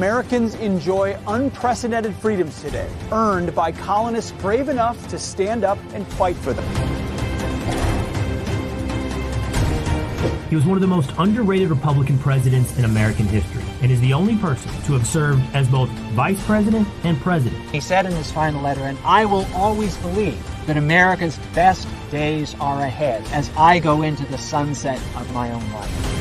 Americans enjoy unprecedented freedoms today, earned by colonists brave enough to stand up and fight for them. He was one of the most underrated Republican presidents in American history and is the only person to have served as both vice president and president. He said in his final letter, and I will always believe that America's best days are ahead as I go into the sunset of my own life.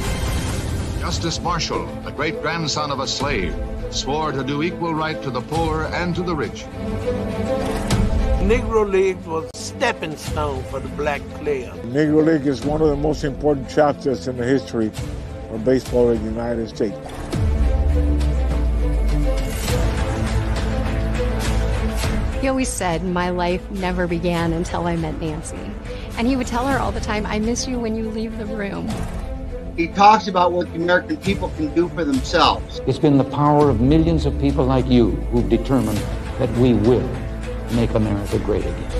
Justice Marshall, the great grandson of a slave, swore to do equal right to the poor and to the rich. Negro League was a stepping stone for the black player. Negro League is one of the most important chapters in the history of baseball in the United States. He always said, My life never began until I met Nancy. And he would tell her all the time, I miss you when you leave the room. He talks about what the American people can do for themselves. It's been the power of millions of people like you who've determined that we will make America great again.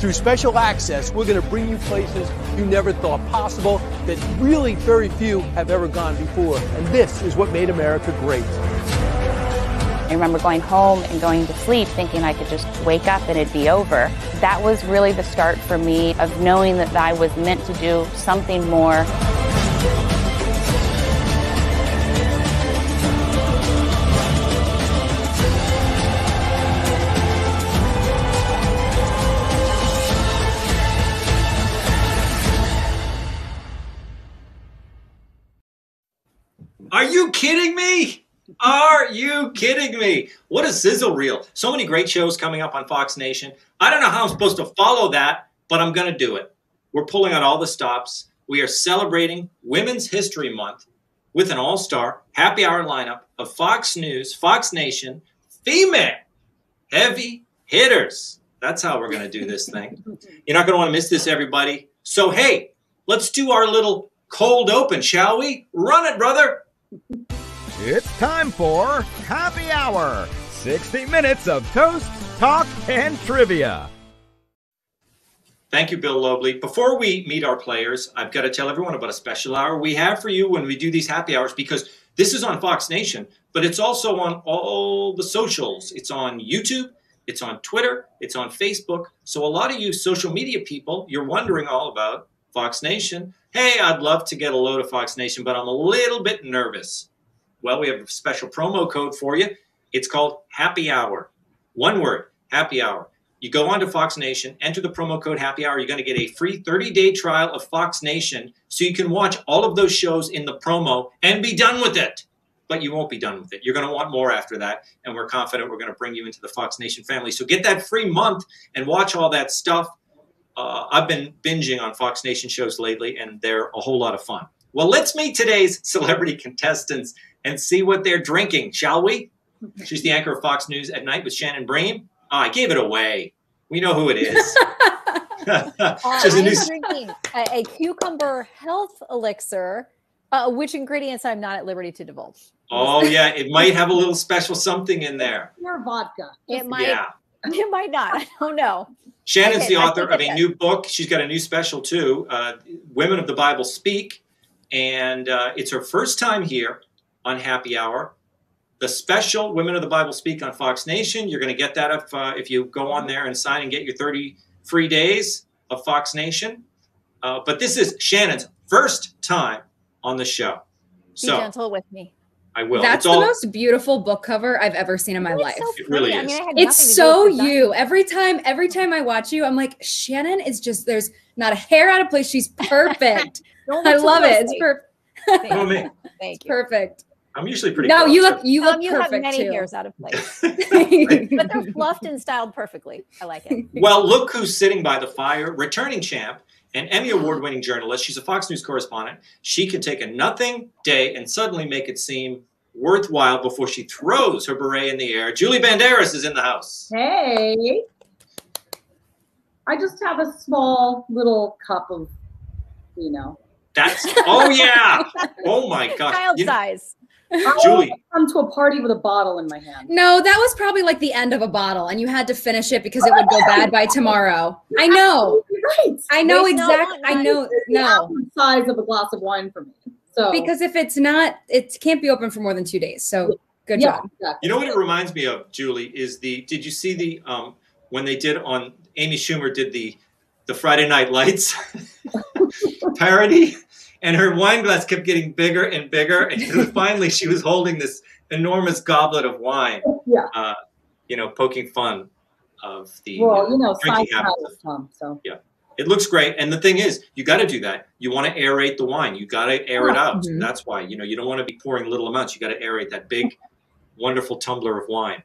Through special access, we're going to bring you places you never thought possible that really very few have ever gone before. And this is what made America great. I remember going home and going to sleep thinking I could just wake up and it'd be over. That was really the start for me of knowing that I was meant to do something more. Are you kidding me? Are you kidding me? What a sizzle reel. So many great shows coming up on Fox Nation. I don't know how I'm supposed to follow that, but I'm going to do it. We're pulling out all the stops. We are celebrating Women's History Month with an all star happy hour lineup of Fox News, Fox Nation, female heavy hitters. That's how we're going to do this thing. You're not going to want to miss this, everybody. So, hey, let's do our little cold open, shall we? Run it, brother. It's time for Happy Hour 60 minutes of toast, talk, and trivia. Thank you, Bill Lobley. Before we meet our players, I've got to tell everyone about a special hour we have for you when we do these happy hours because this is on Fox Nation, but it's also on all the socials. It's on YouTube, it's on Twitter, it's on Facebook. So a lot of you social media people, you're wondering all about Fox Nation. Hey, I'd love to get a load of Fox Nation, but I'm a little bit nervous. Well, we have a special promo code for you. It's called Happy Hour. One word, Happy Hour. You go onto Fox Nation, enter the promo code Happy Hour. You're going to get a free 30 day trial of Fox Nation so you can watch all of those shows in the promo and be done with it. But you won't be done with it. You're going to want more after that. And we're confident we're going to bring you into the Fox Nation family. So get that free month and watch all that stuff. Uh, I've been binging on Fox Nation shows lately, and they're a whole lot of fun. Well, let's meet today's celebrity contestants and see what they're drinking, shall we? She's the anchor of Fox News at night with Shannon Bream. Oh, I gave it away. We know who it is. uh, I am drinking a, a, cucumber health elixir, uh, which ingredients I'm not at liberty to divulge. Oh yeah, it might have a little special something in there. Your vodka. It might. Yeah. It might not. I don't know. Shannon's okay, the author of a new book. She's got a new special too, uh, "Women of the Bible Speak," and uh, it's her first time here on Happy Hour. The special Women of the Bible Speak on Fox Nation. You're going to get that if, uh, if you go on there and sign and get your 30 free days of Fox Nation. Uh, but this is Shannon's first time on the show. So, Be gentle with me. I will. That's all, the most beautiful book cover I've ever seen in my life. So it really is. I mean, it's so you. Every time, every time I watch you, I'm like, Shannon is just there's not a hair out of place. She's perfect. I love it. It's perfect. Thank, Thank you. Perfect. I'm usually pretty. No, you look so. you look um, you perfect have many too. hairs out of place, but they're fluffed and styled perfectly. I like it. Well, look who's sitting by the fire, returning champ, an Emmy award-winning journalist. She's a Fox News correspondent. She can take a nothing day and suddenly make it seem worthwhile before she throws her beret in the air. Julie Banderas is in the house. Hey. I just have a small little cup of, you know. That's oh yeah. Oh my god. Child You know- size. Julie. come to a party with a bottle in my hand. No, that was probably like the end of a bottle, and you had to finish it because it would go bad by tomorrow. I know. Right. I know Waste exactly. want I know. It's No. size of a glass of wine for me. So Because if it's not, it can't be open for more than two days. So good yeah, job. exactly. You know what it reminds me of, Julie, is the did you see the um when they did on Amy Schumer did the the Friday Night Lights parody and her wine glass kept getting bigger and bigger and finally she was holding this enormous goblet of wine Yeah. uh you know poking fun of the Well, uh, you know, drinking habits Tom. So yeah. It looks great. And the thing is, you got to do that. You want to aerate the wine. You got to air it out. Mhm. That's why, you know, you don't want to be pouring little amounts. You got to aerate that big, wonderful tumbler of wine.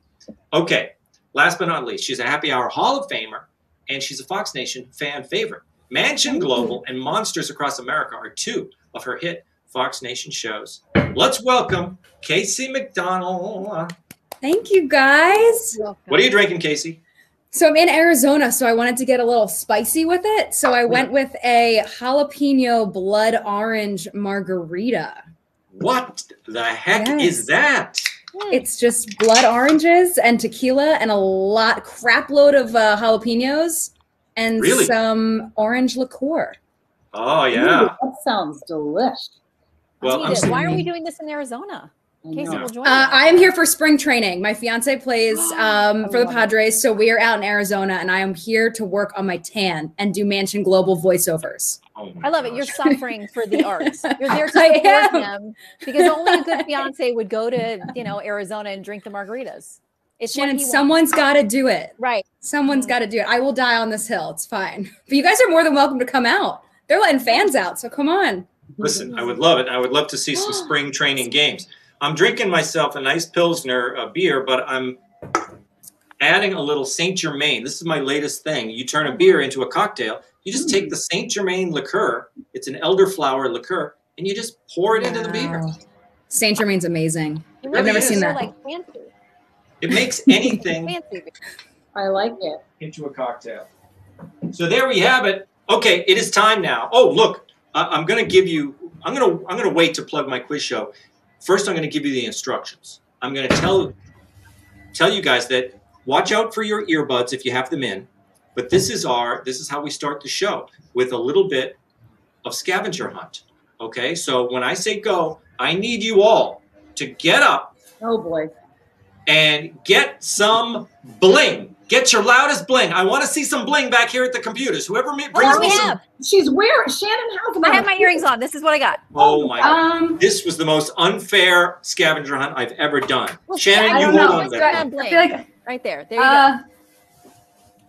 Okay. Last but not least, she's a happy hour Hall of Famer and she's a Fox Nation fan favorite. Mansion Global and Monsters Across America are two of her hit Fox Nation shows. Let's welcome Kacie McDonnell. Thank you guys. What are you drinking, Kacie? So I'm in Arizona, so I wanted to get a little spicy with it. So I went with a jalapeno blood orange margarita. What the heck Yes. is that? It's just blood oranges and tequila and a lot crap load of uh, jalapenos and Really? some orange liqueur. Oh, Ooh, yeah. that sounds delish. Well, I I'm need. Why are we doing this in Arizona? I Kacie know. will join Uh, us. I am here for spring training. My fiance plays um, for the Padres, so we are out in Arizona, and I am here to work on my tan and do Mansion Global voiceovers. Oh I love it. You're suffering for the arts. You're there to support them because only a good fiance would go to you know Arizona and drink the margaritas. It's Shannon, someone's got to do it. right. Someone's got to do it. I will die on this hill. It's fine. But you guys are more than welcome to come out. They're letting fans out, so come on. Listen, I would love it. I would love to see some spring training games. I'm drinking myself a nice Pilsner uh, beer, but I'm adding a little Saint Germain. This is my latest thing. You turn a beer into a cocktail. You just take the Saint Germain liqueur. It's an elderflower liqueur, and you just pour it into the beer. Saint Germain's amazing. You I've never is. seen They're that. Like fancy, It makes anything fancy. I like it. into a cocktail. So there we have it. Okay, it is time now. Oh, look, I- I'm going to give you. I'm going to. I'm going to wait to plug my quiz show. First, I'm going to give you the instructions. I'm going to tell tell you guys that watch out for your earbuds if you have them in. But this is our. This is how we start the show with a little bit of scavenger hunt. Okay, so when I say go, I need you all to get up Oh boy. And get some bling. Get your loudest bling. I want to see some bling back here at the computers. Whoever me- brings What do me we some. have? She's wearing Shannon has them I have my earrings on. This is what I got. Oh my god. Um, This was the most unfair scavenger hunt I've ever done. Well, Shannon, I you don't hold know. on It's to got that. bling. I feel like right there. There you uh, go.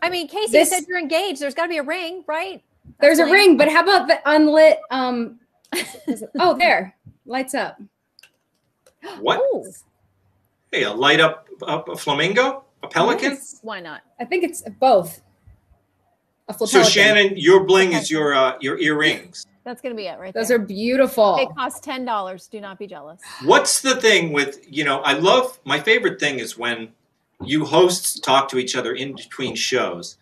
I mean, Kacie this- said you're engaged. There's got to be a ring, right? there's a ring, but how about the unlit? Um, oh, there, lights up. What? Ooh, Hey, a light up, up a flamingo? A pelican? Why not? I think it's both. A So flapelican. Shannon, your bling is your uh, your earrings. That's gonna be it, right those there. are beautiful. It costs ten dollars. Do not be jealous. What's the thing with you know? I love my favorite thing is when you hosts talk to each other in between shows,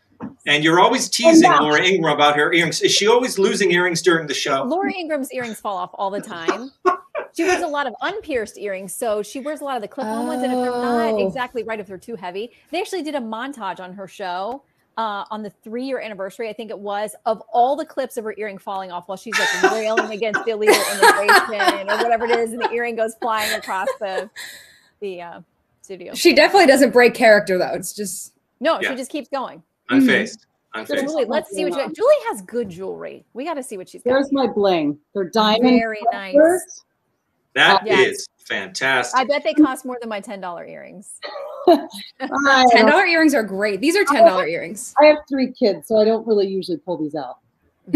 and you're always teasing now- Laura Ingraham about her earrings. Is she always losing earrings during the show? Laura Ingraham's earrings fall off all the time. She wears a lot of unpierced earrings, so she wears a lot of the clip-on ones, and if they're not Oh. exactly right, if they're too heavy, they actually did a montage on her show uh, on the three-year anniversary, I think it was, of all the clips of her earring falling off while she's like railing against illegal immigration or whatever it is, and the earring goes flying across the the uh, studio. She definitely doesn't break character though. It's just No, Yeah. she just keeps going. Unfazed. So Unfazed. Julie, let's see what you got. Julie has good jewelry. We got to see what she's got. There's my bling. They're diamond. Very nice. clusters. That Yes. is fantastic. I bet they cost more than my ten dollar earrings. I, ten dollar earrings are great. These are ten dollar earrings. I have three kids, so I don't really usually pull these out.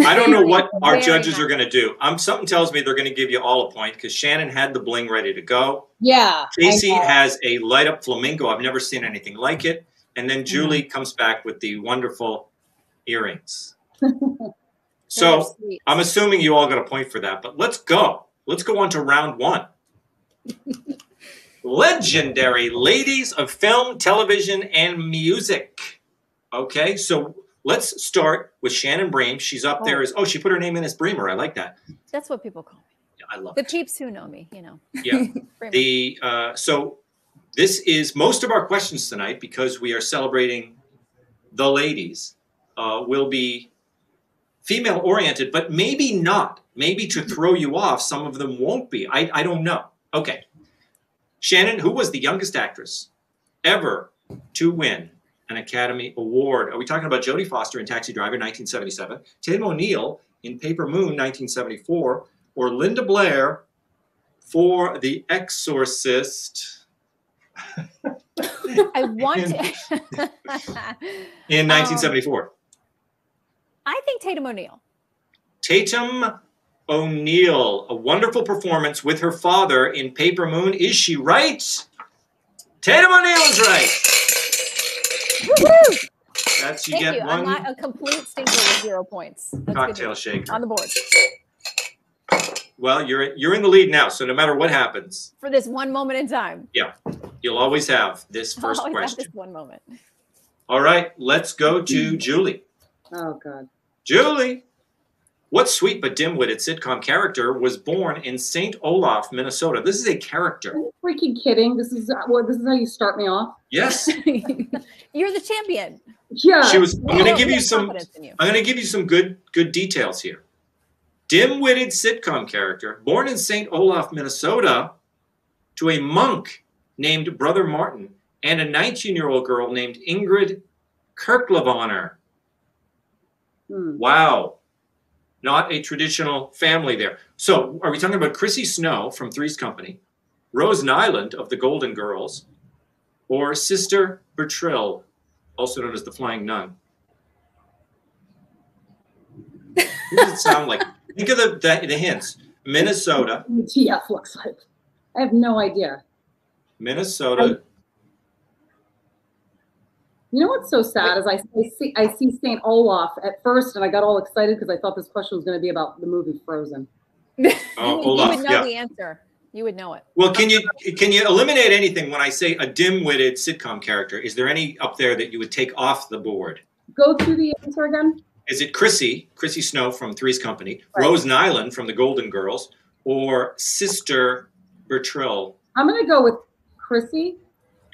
I don't know what our judges nice. are going to do. Um, something tells me they're going to give you all a point because Shannon had the bling ready to go. Yeah. I Kacie has a light up flamingo. I've never seen anything like it. And Mm-hmm. then Julie comes back with the wonderful earrings. So. I'm assuming you all got a point for that. But let's go. Let's go on to round one. Legendary ladies of film, television, and music. Okay, so let's start with Shannon Bream. She's up there as oh, she put her name in as Breamer. I like that. That's what people call me. I love The peeps who know me, you know. Yeah. The uh, so this is most of our questions tonight because we are celebrating the ladies. Uh, will be female oriented, but maybe not. Maybe to throw you off, some of them won't be. I, I don't know. Okay. Shannon, who was the youngest actress ever to win an Academy Award? Are we talking about Jodie Foster in Taxi Driver 1977, Tatum O'Neal in Paper Moon 1974, or Linda Blair for The Exorcist I want to. in um, 1974? I think Tatum O'Neal. Tatum O'Neal, a wonderful performance with her father in Paper Moon. Is she right? Tatum O'Neal is right. Woohoo! That's you Thank get you. One a complete stinker with zero points. That's cocktail shaker. on the board Well, you're you're in the lead now, so no matter what happens, for this one moment in time. yeah, you'll always have this first I'll always have question. this one moment. All right, let's go to Julie. Oh God. Julie, what sweet but dim-witted sitcom character was born in St. Olaf, Minnesota? This is a character. Are you freaking kidding? This is what this is how you start me off? Yes, You're the champion. Yeah. she was. I'm going to give you some. you. I'm going to give you some good good details here. Dim-witted sitcom character, born in St. Olaf, Minnesota, to a monk named Brother Martin and a 19-year-old girl named Ingrid Kirklavaner. Hmm. Wow. Not a traditional family there. So, are we talking about Chrissy Snow from Three's Company, Rose Nylund of the Golden Girls, or Sister Bertrille, also known as the Flying Nun? Who does it sound like? Think of the, the, the hints. Minnesota, TF looks like. I have no idea. Minnesota. You know what's so sad is I, I see I see Saint Olaf at first, and I got all excited because I thought this question was going to be about the movie Frozen. Oh, you, you would know yeah. the answer. You would know it. Well, can you can you eliminate anything when I say a dim-witted sitcom character? Is there any up there that you would take off the board? Go through the answer again. Is it Chrissy, Chrissy Snow from Three's Company, Right. Rose Nylund from the Golden Girls, or Sister Bertrille? I'm going to go with Chrissy.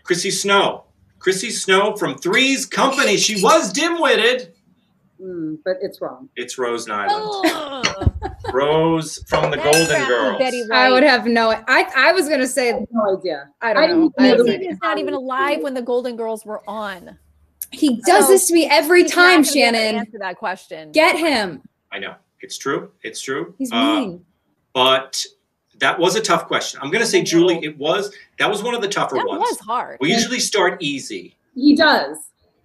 Chrissy Snow. Chrissy Snow from Three's Company. She was dim-witted. Mm, but it's wrong. It's Rose Nylund. Oh, Rose from the Golden Girls. Betty I would have no. I I was gonna say No idea. I don't I know. didn't I know have the no He idea. was not even alive when the Golden Girls were on. He does So, this to me every time, gonna be able to Shannon. Answer that question. Get him. I know. It's true. It's true. He's Uh, mean. but that was a tough question. I'm going to say, Julie, it was. That was one of the tougher that ones. was hard. We usually start easy. He does,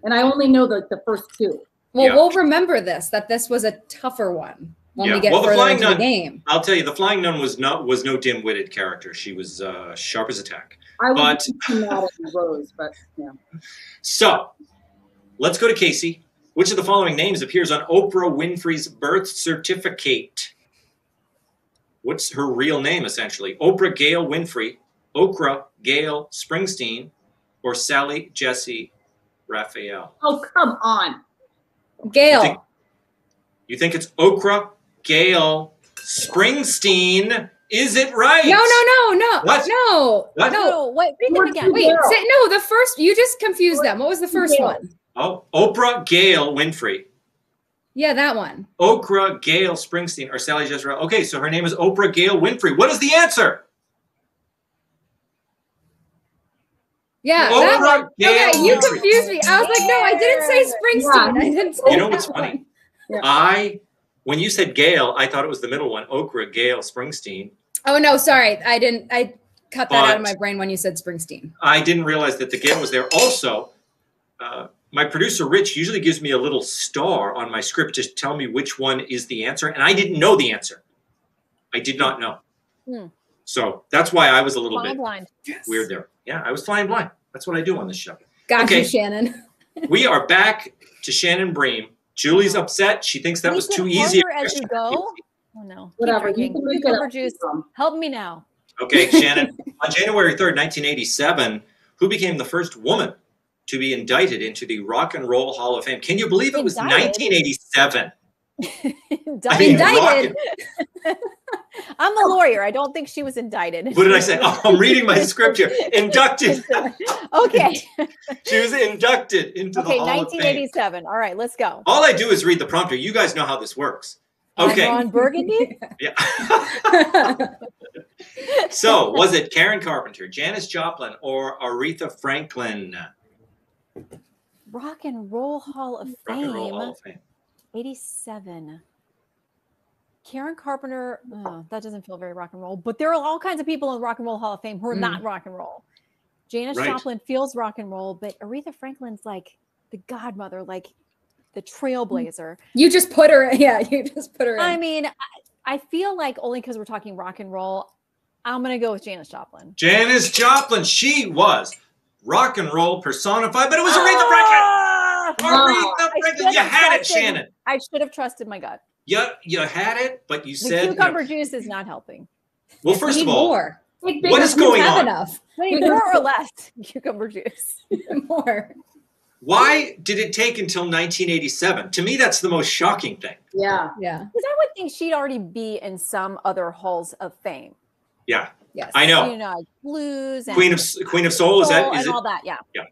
and I only know the, the first two. Well, Yeah. we'll remember this that this was a tougher one when Yeah. we get Well, the further Flying into the Nun- game. I'll tell you, the Flying Nun was not was no dim-witted character. She was uh, sharp as a tack. I would But- be mad at Rose, but yeah. So, let's go to Kacie. Which of the following names appears on Oprah Winfrey's birth certificate? What's her real name, essentially? Oprah Gail Winfrey, Okra Gail Springsteen, or Sally Jessy Raphael? Oh come on. Gail. think- You think it's Okra Gail Springsteen? Is it right? No, no, no, no, What? no, What? no. No, wait, read them again. Wait, say, no. The first you just confused them. What was the first Gail. one? Oh, Oprah Gail Winfrey. Yeah, that one. Oprah Gail Springsteen or Sally Jessica. Okay, so her name is Oprah Gail Winfrey. What is the answer? Yeah, Oprah that one. Gail Okay, you Winfrey. confused me. I was like, no, I didn't say Springsteen. Yeah. I didn't say You know that what's funny? Yeah. I, when you said Gail, I thought it was the middle one, Oprah Gail Springsteen. Oh no, sorry. I didn't. I cut that out of my brain when you said Springsteen. I didn't realize that the Gail was there. Also, uh, my producer Rich usually gives me a little star on my script to tell me which one is the answer, and I didn't know the answer. I did not know. Hmm. So that's why I was a little Flying bit blind. weird there. Yeah, I was flying blind. That's what I do on this show. Got Okay. you, Shannon. we are back to Shannon Bream. Julie's upset. She thinks that Make was it too easy. as you go. Oh no. Keep Whatever. You can make it up. juice. Help me now. Okay, Shannon. on January 3rd, 1987, who became the first woman to be indicted into the Rock and Roll Hall of Fame? Can you believe it was Indicted? 1987? I Indicted. mean, Indicted. I'm the lawyer. I don't think she was indicted. What did I say? Oh, I'm reading my script here. Inducted. okay. she was inducted into Okay, the Hall of Fame. 1987. All right, let's go. All I do is read the prompter. You guys know how this works. Okay. I'm Ron Burgundy. So, was it Karen Carpenter, Janis Joplin, or Aretha Franklin? Rock and Roll Hall of Rock Fame. and Roll Hall of Fame. 87. Karen Carpenter, uh, that doesn't feel very rock and roll, but there are all kinds of people in the Rock and Roll Hall of Fame who are not rock and roll. Janis Right. Joplin feels rock and roll, but Aretha Franklin's like the godmother, like the trailblazer. You just put her. Yeah, you just put her. In. I mean, I, I feel like only because we're talking rock and roll, I'm going to go with Janis Joplin. Janis Joplin. She was rock and roll personified, but it was Aretha Ah! Franklin. Aretha I Franklin. should You have had it, trusted- Shannon. I should have trusted my gut. You, you had it, but you The said. you know- cucumber juice is not helping. well, first of all, more. what is going on? I mean, more or less cucumber juice. more. Why did it take until 1987? To me, that's the most shocking thing. Yeah. Yeah. Because I would think she'd already be in some other halls of fame. Yeah. Yes. I know. You know, blues and Queen of Queen of Soul, Soul is and it? all that. Yeah. Yeah.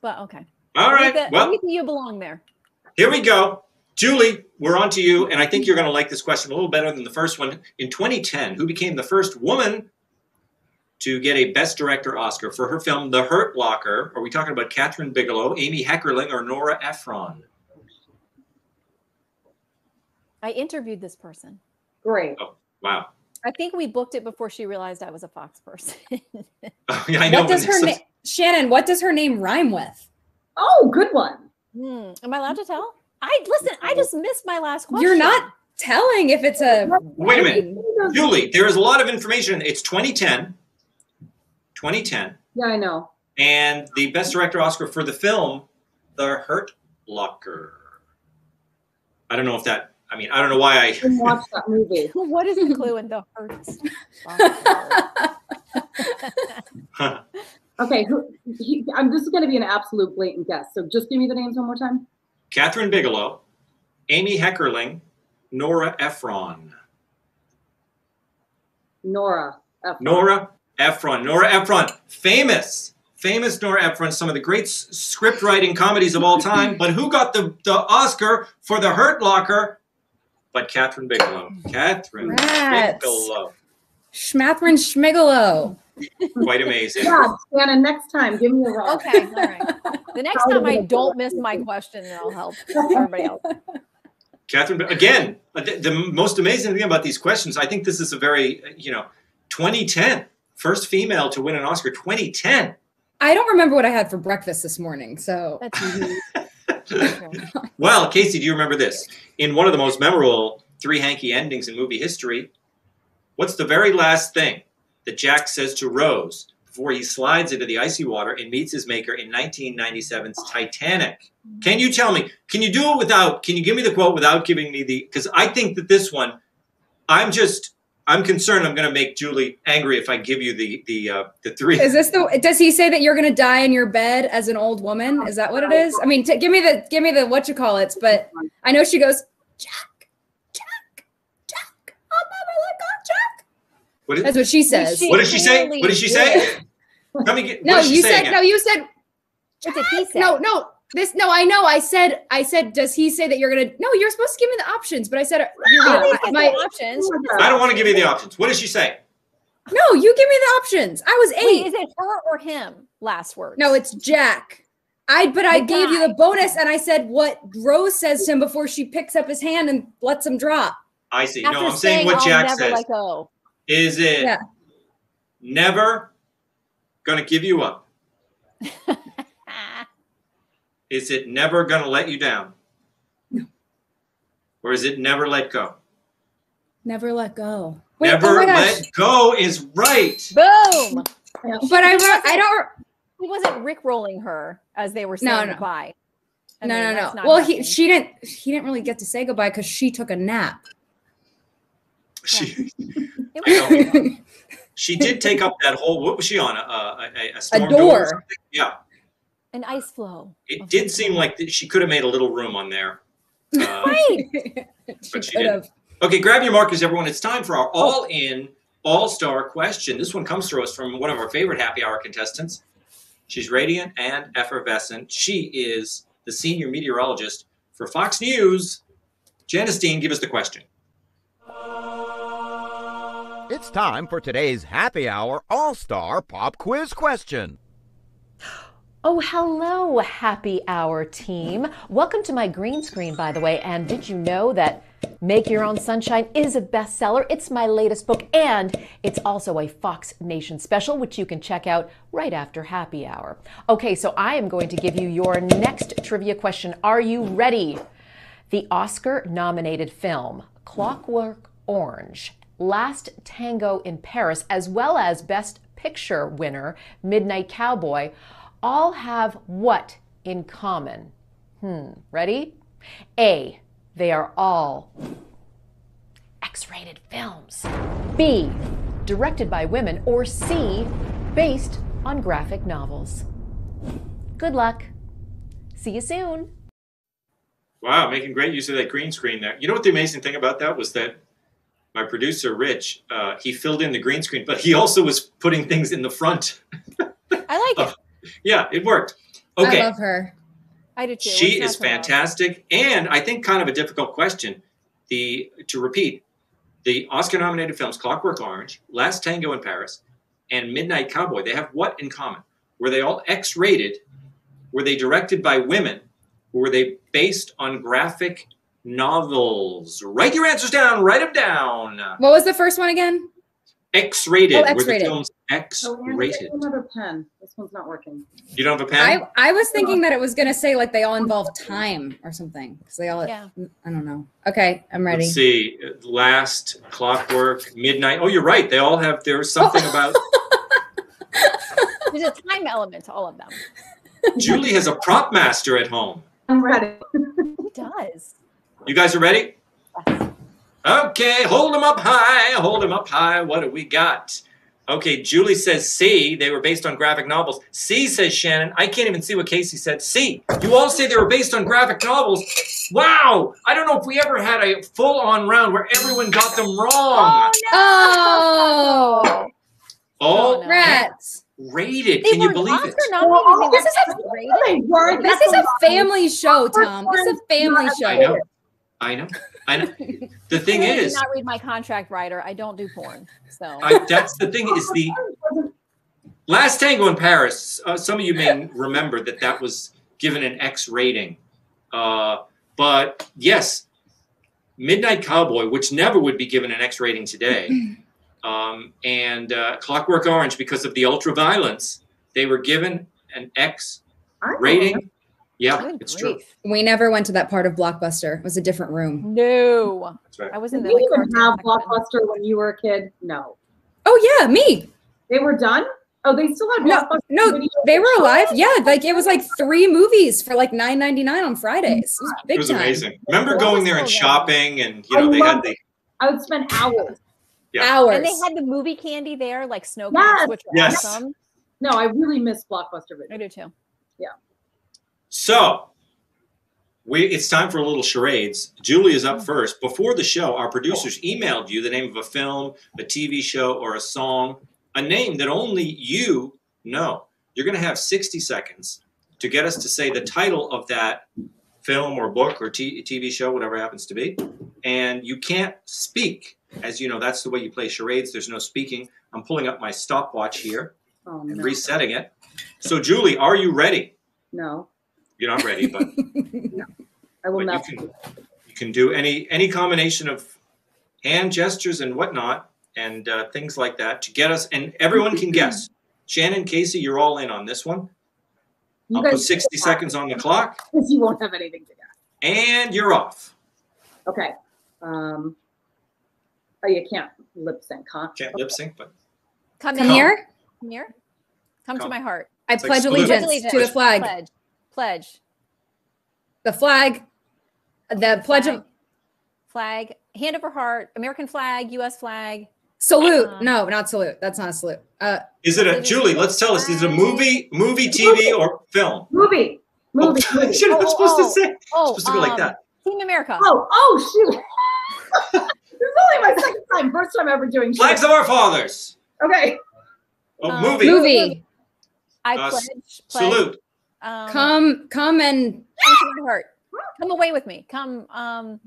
But okay. All right. Aretha- Well, Aretha, you belong there. Here we go. Julie, we're on to you, and I think you're going to like this question a little better than the first one. In 2010, who became the first woman to get a Best Director Oscar for her film The Hurt Locker? Are we talking about Kathryn Bigelow, Amy Heckerling, or Nora Ephron? I interviewed this person. Great. Oh, wow. I think we booked it before she realized I was a Fox person. Oh, yeah, I know. What does her it's- name, Shannon? What does her name rhyme with? Oh, good one. Hmm. Am I allowed to tell? I listen. I just missed my last question. You're not telling if it's a. Wait a minute. Julie, there is a lot of information. It's 2010. 2010. Yeah, I know. And the Best Director Oscar for the film, The Hurt Locker. I don't know if that, I mean, I don't know why I. Didn't watch that movie. what is the clue in the hurts? Okay, who, he, I'm, this is going to be an absolute blatant guess. So just give me the names one more time. Kathryn Bigelow, Amy Heckerling, Nora Ephron. Nora. Ephron. Nora Ephron. Nora Ephron, famous, famous Nora Ephron, some of the great s- script writing comedies of all time. but who got the, the Oscar for The Hurt Locker? But Kathryn Bigelow. Kathryn Rats. Bigelow. Schmathrin Schmigelo. Quite amazing. Yeah, Shannon, next time, give me a rock. Okay, all right. The next time I don't miss my question, then I'll help everybody else. Catherine, again, the, the most amazing thing about these questions, I think this is a very, you know, 2010, first female to win an Oscar, 2010. I don't remember what I had for breakfast this morning, so Well, Kacie, do you remember this? In one of the most memorable three hanky endings in movie history, what's the very last thing that Jack says to Rose before he slides into the icy water and meets his maker in 1997's Titanic? Can you tell me? Can you do it without? Can you give me the quote without giving me the? Because I think that this one, I'm just, I'm concerned. I'm going to make Julie angry if I give you the the uh, the three. is this the? Does he say that you're gonna die in your bed as an old woman? Is that what it is? I mean, t- give me the give me the what you call it. But I know she goes. Jack, Jack, Jack. I'll never let go, Jack. What is- That's what she says. What did she say? What did she say? Let me get. No, what did she you said again? no. You said What did he say? no, no. This no. I know. I said. I said. Does he say that you're gonna? No, you're supposed to give me the options. But I said uh, you're gonna. least get my, the options. I don't want to give you the options. What did she say? no, you give me the options. I was Wait, eight. is it her or him? Last word. No, it's Jack. I but I The gave you the bonus and I said what Rose says to him before she picks up his hand and lets him drop. I see. After no, I'm saying what I'll Jack says. let go. Is it Yeah. never gonna give you up? is it never gonna let you down? No. Or is it never let go? Never let go. Wait, never oh let go is right. Boom. But I wrote, I don't He wasn't Rick rolling her as they were No, saying no. goodbye. I no mean, no that's no. not Well he she didn't he didn't really get to say goodbye because she took a nap. She, It I was- know. she did take up that whole. What was she on? A, a, a, a storm door. or? Yeah. An ice floe. It did seem like she could have made a little room on there. Uh, Right. she But she could didn't. have. Okay, grab your markers, everyone. It's time for our all in, all star question. This one comes to us from one of our favorite happy hour contestants. She's radiant and effervescent. She is the senior meteorologist for Fox News. Janice Dean, give us the question. It's time for today's happy hour all star pop quiz question. Oh, hello, happy hour team. Welcome to my green screen, by the way. And did you know that Make Your Own Sunshine is a bestseller? It's my latest book, and it's also a Fox Nation special, which you can check out right after happy hour. Okay, so I am going to give you your next trivia question. Are you ready? The Oscar nominated film, Clockwork Orange, Last Tango in Paris, as well as Best Picture winner, Midnight Cowboy, all have what in common? Hmm, ready? A. They are all X rated films. B. Directed by women. Or C. Based on graphic novels. Good luck. See you soon. Wow, making great use of that green screen there. You know what the amazing thing about that was that my producer Rich, uh, he filled in the green screen, but he also was putting things in the front. I like it. Yeah, it worked. Okay, I love her. I do too. she What's is not to fantastic, and I think kind of a difficult question. The to repeat, the Oscar-nominated films Clockwork Orange, Last Tango in Paris, and Midnight Cowboy. They have what in common? Were they all X-rated? Were they directed by women? Were they based on graphic novels? Write your answers down. Write them down. What was the first one again? X-rated. Oh, Were the X-rated. films Oh, Andy, get X-rated? me another pen. This one's not working. You don't have a pen? I, I was thinking that it was gonna say like they all involve time or something because they all. Yeah. I don't know. Okay, I'm ready. Let's see. Last Clockwork, Midnight. Oh, you're right. They all have. There's something about. There's a time element to all of them. Julie has a prop master at home. I'm ready. he does? You guys are ready? Yes. Okay, hold them up high. Hold them up high. What do we got? Okay, Julie says C. They were based on graphic novels. C says Shannon. I can't even see what Kacie said. C. You all say they were based on graphic novels. Wow. I don't know if we ever had a full on round where everyone got them wrong. Oh, All oh. oh, rats! rated. They Can you believe it? nominated. This is a They oh weren't. this is a family show, Tom. This is a family show. I know. I know. I know. The thing did is, not read my contract, writer. I don't do porn, so I, that's the thing is the last tango in Paris. Uh, some of you may remember that that was given an X rating, uh, but yes, Midnight Cowboy, which never would be given an X rating today, um, and uh, Clockwork Orange, because of the ultra violence, they were given an X rating. Yeah, Good it's true. We never went to that part of Blockbuster. It was a different room. No, That's right. I was Did in the we like, even have section. Blockbuster when you were a kid? No. Oh yeah, me. They were done? Oh, they still had No, Blockbuster. no, video they were alive. Yeah, like it was like three movies for like nine ninety nine on Fridays. It was big It was time. amazing. Remember going there and shopping, and you I know they had the I would spend hours. Yeah. Hours. And they had the movie candy there, like snow Yes. caps, which were Yes. awesome. No, I really miss Blockbuster I do too. So, we it's time for a little charades. Julie is up first. Before the show, our producers emailed you the name of a film, a TV show, or a song, a name that only you know. You're going to have 60 seconds to get us to say the title of that film or book or t- TV show, whatever it happens to be. And you can't speak. As you know, that's the way you play charades. There's no speaking. I'm pulling up my stopwatch here Oh, and no. resetting it. So, Julie, are you ready? No. You're not ready, but I will But you can you can do any any combination of hand gestures and whatnot and uh, things like that to get us and everyone can guess shannon casey you're all in on this one You i'll put 60 seconds on the clock Because you won't have anything to guess. and you're off Okay. Um, oh, you can't lip sync, huh? can't lip sync but Come, Come in. here. Come here. Come, to my heart. I It's pledge salute. allegiance to the flag. Pledge. Pledge. The flag. The pledge of Flag. Hand over heart. American flag. U.S. flag. salute. Uh, No, not salute. That's not a salute. Uh, is it a julie let's tell us is it a movie movie tv or film Movie. Movie. oh, movie. you're not Oh, supposed oh, to say Oh, supposed to go like um, that Team America. Oh, oh, shoot. This is only my second time. First time ever doing Flags shit. of Our Fathers. Okay. Oh, Um, movie. Movie. I Uh, pledge, pledge. Salute. Um, Come, come and come my heart. Come away with me. Come. Um,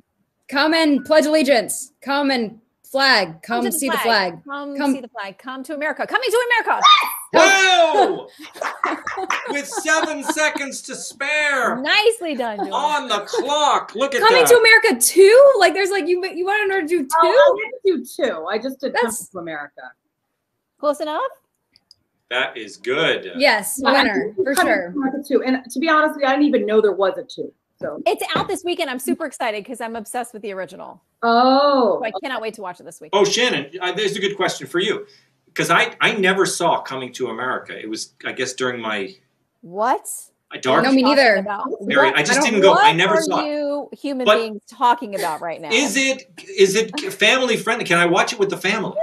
come and pledge allegiance. Come and flag. Come, to the see the flag. Come, Come- see the flag. Come to America. Coming to America. Whoa! With seven seconds to spare Nicely done. Julie. on the clock. Look at Coming that. to America too? Like there's like you you wanted her to do two? Oh, I didn't do two. I just did That's- Coming to America. Close enough. That is good. yes, Yeah, winner did for sure. to two. And to be honest with you, I didn't even know there was a two. So It's out this weekend. I'm super excited because I'm obsessed with the original. oh, So I cannot wait to watch it this week. Oh, Shannon, uh, there's a good question for you. Because I, I never saw Coming to America. It was, I guess, during my What? my dark No, me neither. about- period. I just don't- didn't go. I never are saw it. you human But- beings talking about right now? Is it is it family friendly? Can I watch it with the family?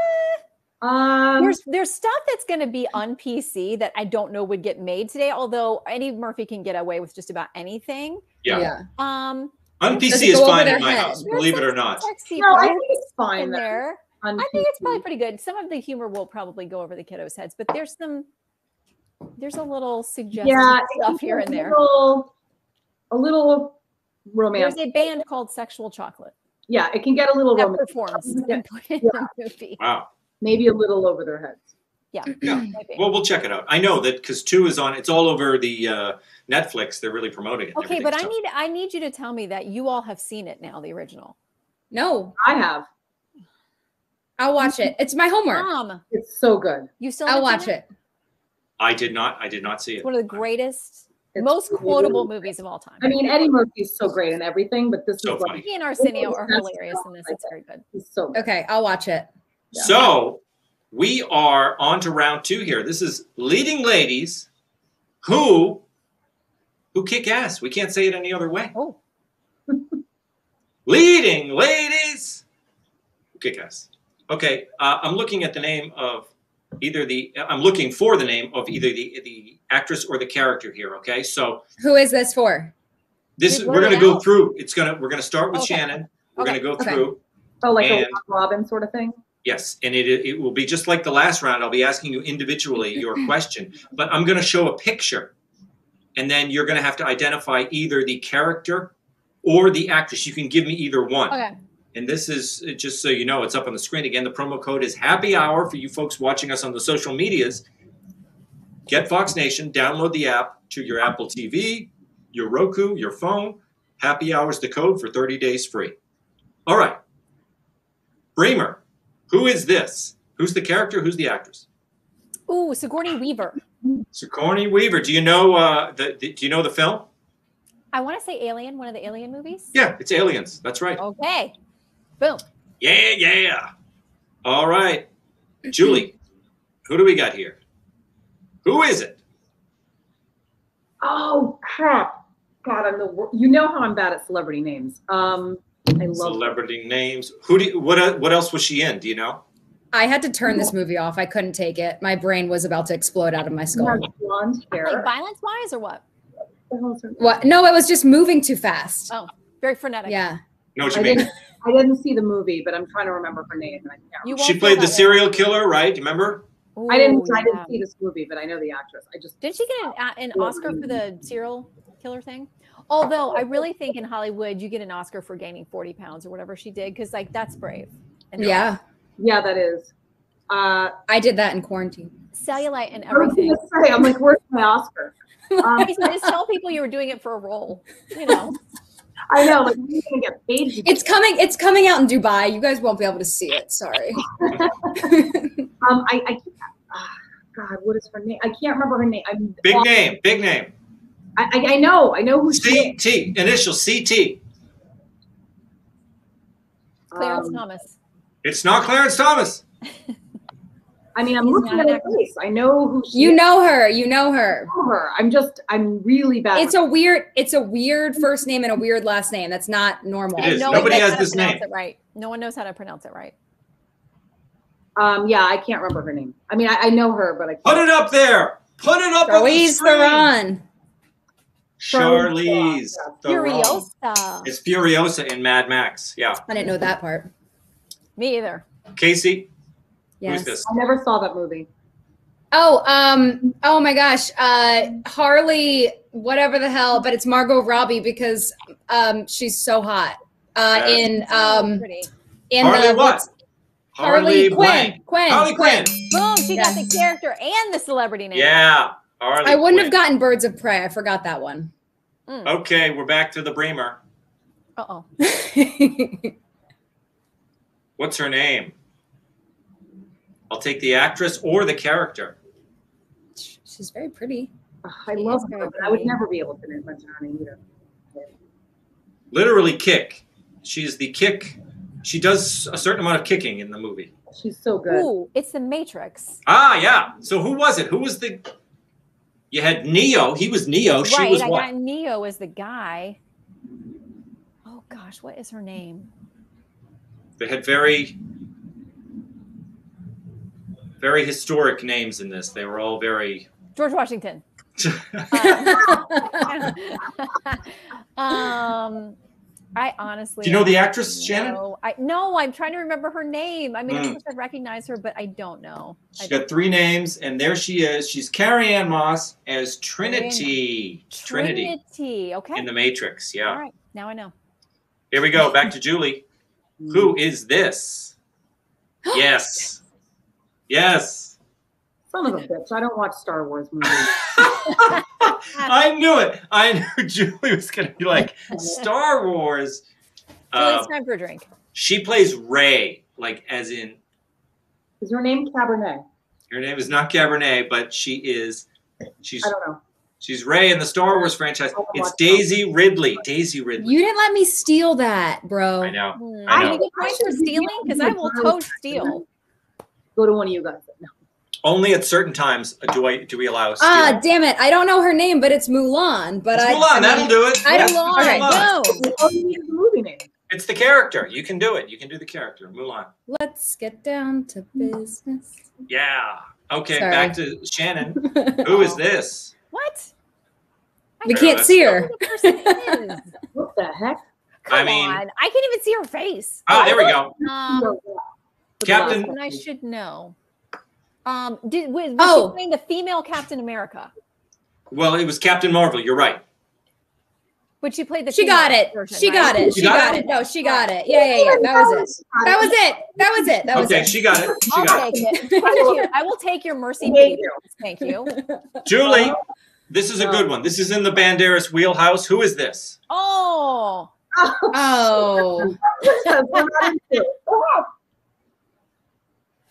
Um, There's there's stuff that's going to be on PC that I don't know would get made today. Although Eddie Murphy can get away with just about anything. Yeah. Um, On PC is fine in my head? house, there's believe it or not. Sexy no, I think it's fine. there. I think it's probably pretty good. Some of the humor will probably go over the kiddos' heads, but there's some there's a little suggestive yeah, stuff can here get and a there. Little, a little romance. There's a band called Sexual Chocolate Yeah, it can get a little that romantic. performs Yeah. and put in Yeah. Wow. Maybe a little over their heads. Yeah. Yeah. Well, we'll check it out. I know that because two is on. It's all over the uh, Netflix. They're really promoting it. Okay, everything, but I need I need you to tell me that you all have seen it now, the original. No, I have. I'll watch it. It's my homework. Mom, It's so good. you still I'll watch seen it. I did not. I did not see It's it. one of the greatest, It's most quotable good. movies of all time. I mean, Eddie Murphy is so great in everything, but this So is like funny. he and Arsenio are hilarious in this. like It's very good. he's so good. Okay, I'll watch it. Yeah. So we are on to round two here. This is leading ladies who who kick ass. We can't say it any other way. Oh, Leading ladies who kick ass. Okay, uh, I'm looking at the name of either the. I'm looking for the name of either the the actress or the character here. Okay, so Who is this for? this Dude, we're gonna go out. through. It's gonna we're gonna start with Okay. Shannon. We're Okay. gonna go Okay. through. Oh, like And- a Robin sort of thing. Yes, and it it will be just like the last round. I'll be asking you individually your question, but I'm going to show a picture, and then you're going to have to identify either the character or the actress. You can give me either one. okay. And this is uh, just so you know, it's up on the screen again. The promo code is Happy Hour for you folks watching us on the social medias. Get Fox Nation, download the app to your Apple TV, your Roku, your phone. Happy Hour is the code for 30 days free. All right. Breamer, who is this? Who's the character? Who's the actress? Ooh, Sigourney Weaver. Sigourney Weaver. Do you know uh, the, the? Do you know the film? I want to say Alien, one of the Alien movies. Yeah, it's Aliens. That's right. Okay. Boom. Yeah, yeah. All right, Julie, who do we got here? Who is it? Oh crap! God, I'm the wor- you know how I'm bad at celebrity names. Um, I love Celebrity names. Who do? You, what? uh, What else was she in? Do you know? I had to turn this movie off. I couldn't take it. My brain was about to explode out of my skull. blonde hair. Like violence wise or what? What the hell is her name? What? No, it was just moving too fast. Oh, very frenetic. Yeah. Know what I you mean? didn't, I didn't see the movie, but I'm trying to remember her name. And I, can't You She played the that way. serial killer, right? Do you remember? I didn't. Ooh, I didn't see this movie, but I know the actress. I just Didn't she get an, an Oscar for the serial killer thing? Although I really think in Hollywood you get an Oscar for gaining 40 pounds or whatever she did because like that's brave. And Yeah. yeah, that is. Uh, I did that in quarantine. cellulite and I was everything. gonna say, I'm like, where's my Oscar? Um, just tell people you were doing it for a role. You know, I know, like, you're gonna get paid. It's coming. It's coming out in Dubai. You guys won't be able to see it. Sorry. Um, I, I ah, God, what is her name? I can't remember her name. I'm Big awful. name. Big name. I, I, I know, I know who she is. CT. Initial CT. Clarence Um, Thomas. It's not Clarence Thomas. I mean, I'm He's looking at an her face. I know who she You is. know her. You know her. I know her. I'm just, I'm really bad. It's a weird. It's a weird first name and a weird last name. That's not normal. It is. no Nobody one knows has how to this pronounce name. It right. No one knows how to pronounce it right. um, yeah, I can't remember her name. I mean, I, I know her, but I can't. Put it up there. Put it up on the Charlize screen. Theron. Charlize Furiosa. It's Furiosa in Mad Max. Yeah. I didn't know that part. Me either. Casey, Yes. who's this? I never saw that movie. Oh, um, oh my gosh, uh, Harley, whatever the hell, but it's Margot Robbie because um, she's so hot. Uh, Uh, in um, in Harley the what? what's- Harley Quinn. blank. Quinn. Harley Quinn. Boom, she got the character and the celebrity name. Yeah. Harley I wouldn't Quinn. have gotten Birds of Prey. I forgot that one. Okay, we're back to the Breamer. Uh oh. What's her name? I'll take the actress or the character. She's very pretty. I love her, but I would never be able to mention her name either. Literally kick. She's the kick. She does a certain amount of kicking in the movie. She's so good. Ooh, it's the Matrix. Ah, yeah. So who was it? Who was the? You had Neo. He was Neo. She right, was I what? got Neo as the guy. Oh gosh, what is her name? They had very, very historic names in this. They were all very. George Washington. um, I honestly. Do you know the actress, Shannon? No, I no. I'm trying to remember her name. I mean, of Mm. course I recognize her, but I don't know. I She's got three names, and there she is. She's Carrie-Anne Moss as Trinity. Trinity Trinity. Okay. in the Matrix. Yeah. All right. Now I know. Here we go. Back to Julie. Who is this? Yes. Yes. Son of a bitch. I don't watch Star Wars movies. I knew it. I knew Julie was going to be like Star Wars. Julie, Uh, it's time for a drink. she plays Rey, like as in Is her name Cabernet? her name is not Cabernet, but she is. She's I don't know. she's Rey in the Star Wars franchise. It's watch Daisy Ridley. Daisy Ridley. You didn't let me steal that, bro. I know. Hmm. I Can know. you get points for stealing? Because I will toast steal. Go to one of you guys. No. Only at certain times do I do we allow stealing. Ah, damn it! I don't know her name, but it's Mulan. But It's I Mulan, I that'll do it. I don't. Mulan, Okay, Mulan. no. All you need is the movie name. It's the character. You can do it. You can do the character. Mulan. Let's get down to business. Yeah. Okay, Sorry. back to Shannon. Who is this? What? We can't see her. The person is? What the heck? Come I mean- on. I can't even see her face. Oh, there we go. Um, Captain. I should know. Um, did was, was Oh. she playing the female Captain America? Well, it was Captain Marvel. You're right. But she played the. She got it. version, She right? got it. You She got got it? it. No, she got it. Yeah, yeah, yeah. That was it. That was it. That was it. That was Okay, it. she got it. She I'll got it. take it. Thank you. I will take your mercy. Thank please. Thank you. Julie, this is a good one. This is in the Banderas wheelhouse. Who is this? Oh, Oh.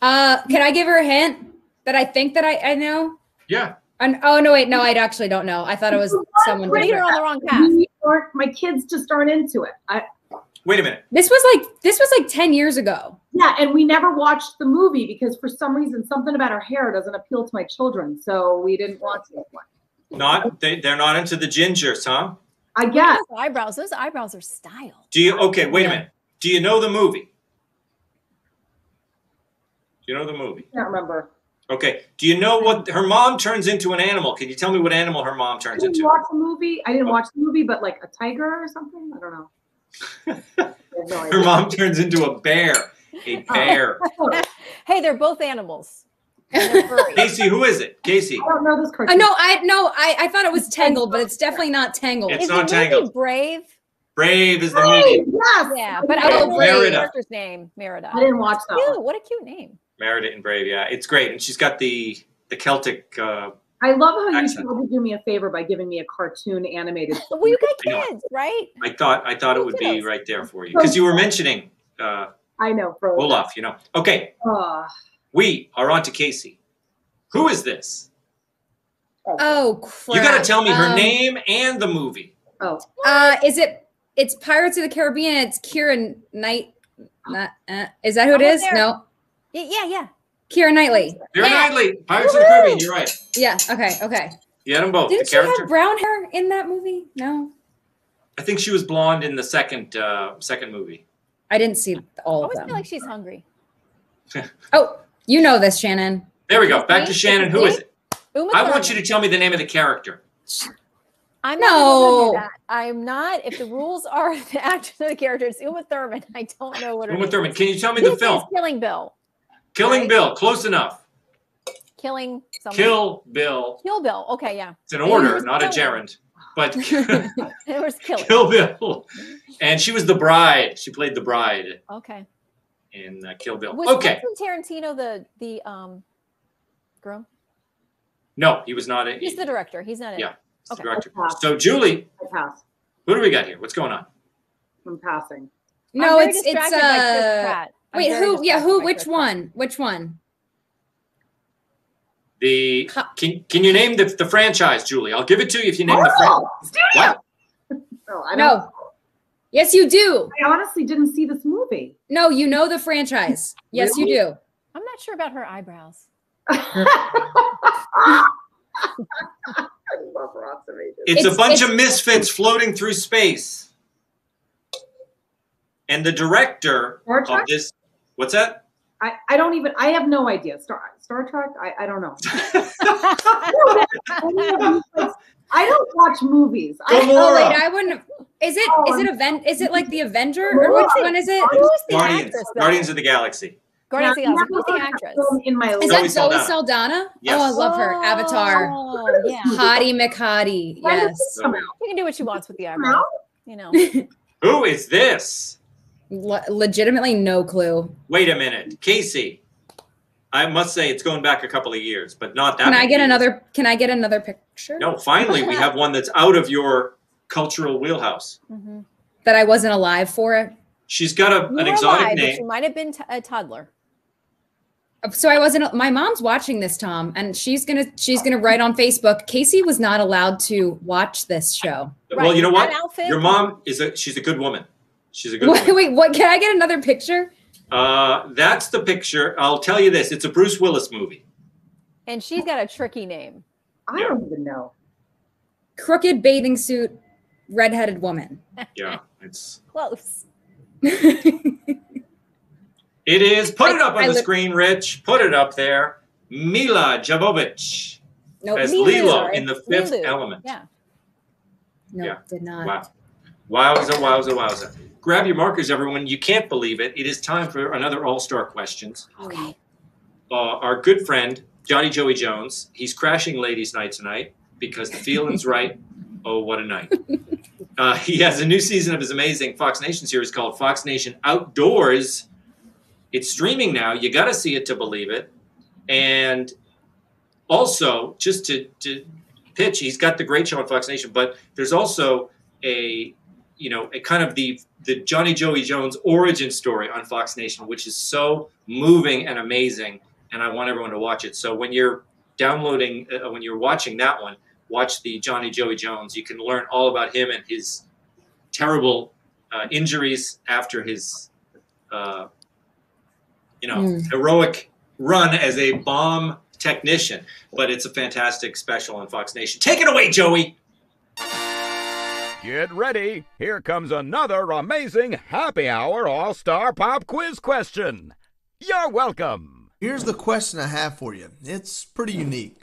Uh, can I give her a hint that I think that I, I know? Yeah. And, oh no, wait, no, I actually don't know. I thought it was someone you're different. on the wrong path. My kids just aren't into it. I, Wait a minute. This was like this was like ten years ago. yeah, and we never watched the movie because for some reason something about her hair doesn't appeal to my children, so we didn't watch it. Not they, they're not into the gingers, huh? I guess. Those eyebrows. Those eyebrows are style. Do you okay, wait a minute. Do you know the movie? Do you know the movie? Can't remember. Okay. Do you know what her mom turns into an animal? Can you tell me what animal her mom I turns didn't into? watch the movie. I didn't watch the movie, but like a tiger or something. I don't know. I no Her mom turns into a bear. A bear. Hey, they're both animals. They're. Casey, who is it? Casey. I don't know this Uh, cartoon. no, I no, I, I thought it was Tangled, but it's definitely not Tangled. It's Is not the movie Tangled. Brave? Brave is the Hey, movie. yes. Yeah, but I don't know the Merida. character's name. Merida. I didn't watch that Cute. one. What a cute name. Merida and Brave, yeah. It's great. And she's got the the Celtic uh I love how you Accent. tried to do me a favor by giving me a cartoon animated. Well, you I know. got kids, right? I thought I thought it would be right there for you. Because you were mentioning uh I know, bro. Olaf, you know. Okay, Uh, we are on to Casey. Who is this? Oh crap! You gotta tell me her Um, name and the movie. oh, Uh, is it? It's Pirates of the Caribbean. It's Keira Knight. Not, uh, is that who it Almost is? there. No, Y- Yeah, yeah. Keira Knightley. Vera Yeah. Knightley, Pirates of the Caribbean, you're right. Yeah. Okay. Okay. You had them both. Didn't the she character. have brown hair in that movie? No, I think she was blonde in the second uh second movie. I didn't see I all of them. I always them. feel like she's hungry. oh, you know this, Shannon. There we go. Back to Shannon. Who is it? Uma I want you to tell me the name of the character. I'm No. not gonna that. I'm not. If the rules are the action of the characters, Uma Thurman, I don't know what her Uma name Thurman, is. can you tell me the This film? Killing Bill. Killing Bill, close enough. Killing someone. Kill Bill. Kill Bill. Okay, yeah. It's an order, was not a gerund. But It was killing. Kill Bill. And she was the bride. She played the bride Okay. in uh, Kill Bill. Was okay. Quentin Tarantino the the um groom? No, he was not a He's the director. He's not it. yeah, he's the Okay. director. So Julie, I pass. who do we got here? What's going on? I'm passing. No, very it's it's distracted by Chris uh. Pratt. I'm Wait, who? Yeah, who? Which Chris one? Which one? The can can you name the, the franchise, Julie? I'll give it to you if you name the franchise. What? No, I don't. No. Yes, you do. I honestly didn't see this movie. No, you know the franchise. Yes, you do. I'm not sure about her eyebrows. I love Rock's Amazing. It's, It's- a bunch it's- of misfits floating through space. And the director Star of this what's that? I, I don't even I have no idea. Star Star Trek? I, I don't know. I don't watch movies. I, Oh Gamora. wait, I wouldn't. Is it? Oh, Is it um, Event? Is it like the Avenger or which one is it? Who's the Guardians. actress? though? Guardians of the Galaxy. Guardians of the Galaxy. Who's the actress? in my Is that Zoe Zoe Saldana. Saldana? Yes. Oh, I love her. Oh, Avatar. Oh, yeah. Hottie McHottie. Yes. this come out? She can do what she wants with the Come eyebrows. You know. Who is this? Le- legitimately no clue. Wait a minute. Casey. I must say it's going back a couple of years, but not that Can I get years. another? Can I get another picture? No, finally we have one that's out of your cultural wheelhouse. Mhm. That I wasn't alive for it. She's got a, You an exotic alive, name. She might have been t- a toddler. So I wasn't. My mom's watching this, Tom, and she's gonna she's gonna write on Facebook. Casey was not allowed to watch this show. Well, you know what? Your mom is a she's a good woman. She's a good Wait, woman. wait, what? Can I get another picture? Uh, that's the picture. I'll tell you this: it's a Bruce Willis movie. And she's got a tricky name. I don't even know. Crooked bathing suit, redheaded woman. Yeah, it's Close. it is. Put I- it up on I the li- screen, Rich. Put it up there. Milla Jovovich Nope. as Milu, Leeloo in the Fifth Milu. Element. Yeah. Nope, Yeah. did not. Wow. Wowza, wowza, wowza. Grab your markers, everyone. You can't believe it. It is time for another All Star questions. Okay. Uh, our good friend, Johnny Joey Jones, he's crashing ladies' night tonight because the feeling's right. Oh, what a night. Uh, he has a new season of his amazing Fox Nation series called Fox Nation Outdoors. It's streaming now. You got to see it to believe it. And also, just to, to pitch, he's got the great show on Fox Nation, but there's also a you know a kind of the the Johnny Joey Jones origin story on Fox Nation, which is so moving and amazing, and I want everyone to watch it. So when you're downloading, uh, when you're watching that one, watch the Johnny Joey Jones. You can learn all about him and his terrible uh, injuries after his uh, you know Mm. heroic run as a bomb technician. But it's a fantastic special on Fox Nation. Take it away, Joey. Get ready. Here comes another amazing happy hour all star pop quiz question. You're welcome. Here's the question I have for you. It's pretty unique.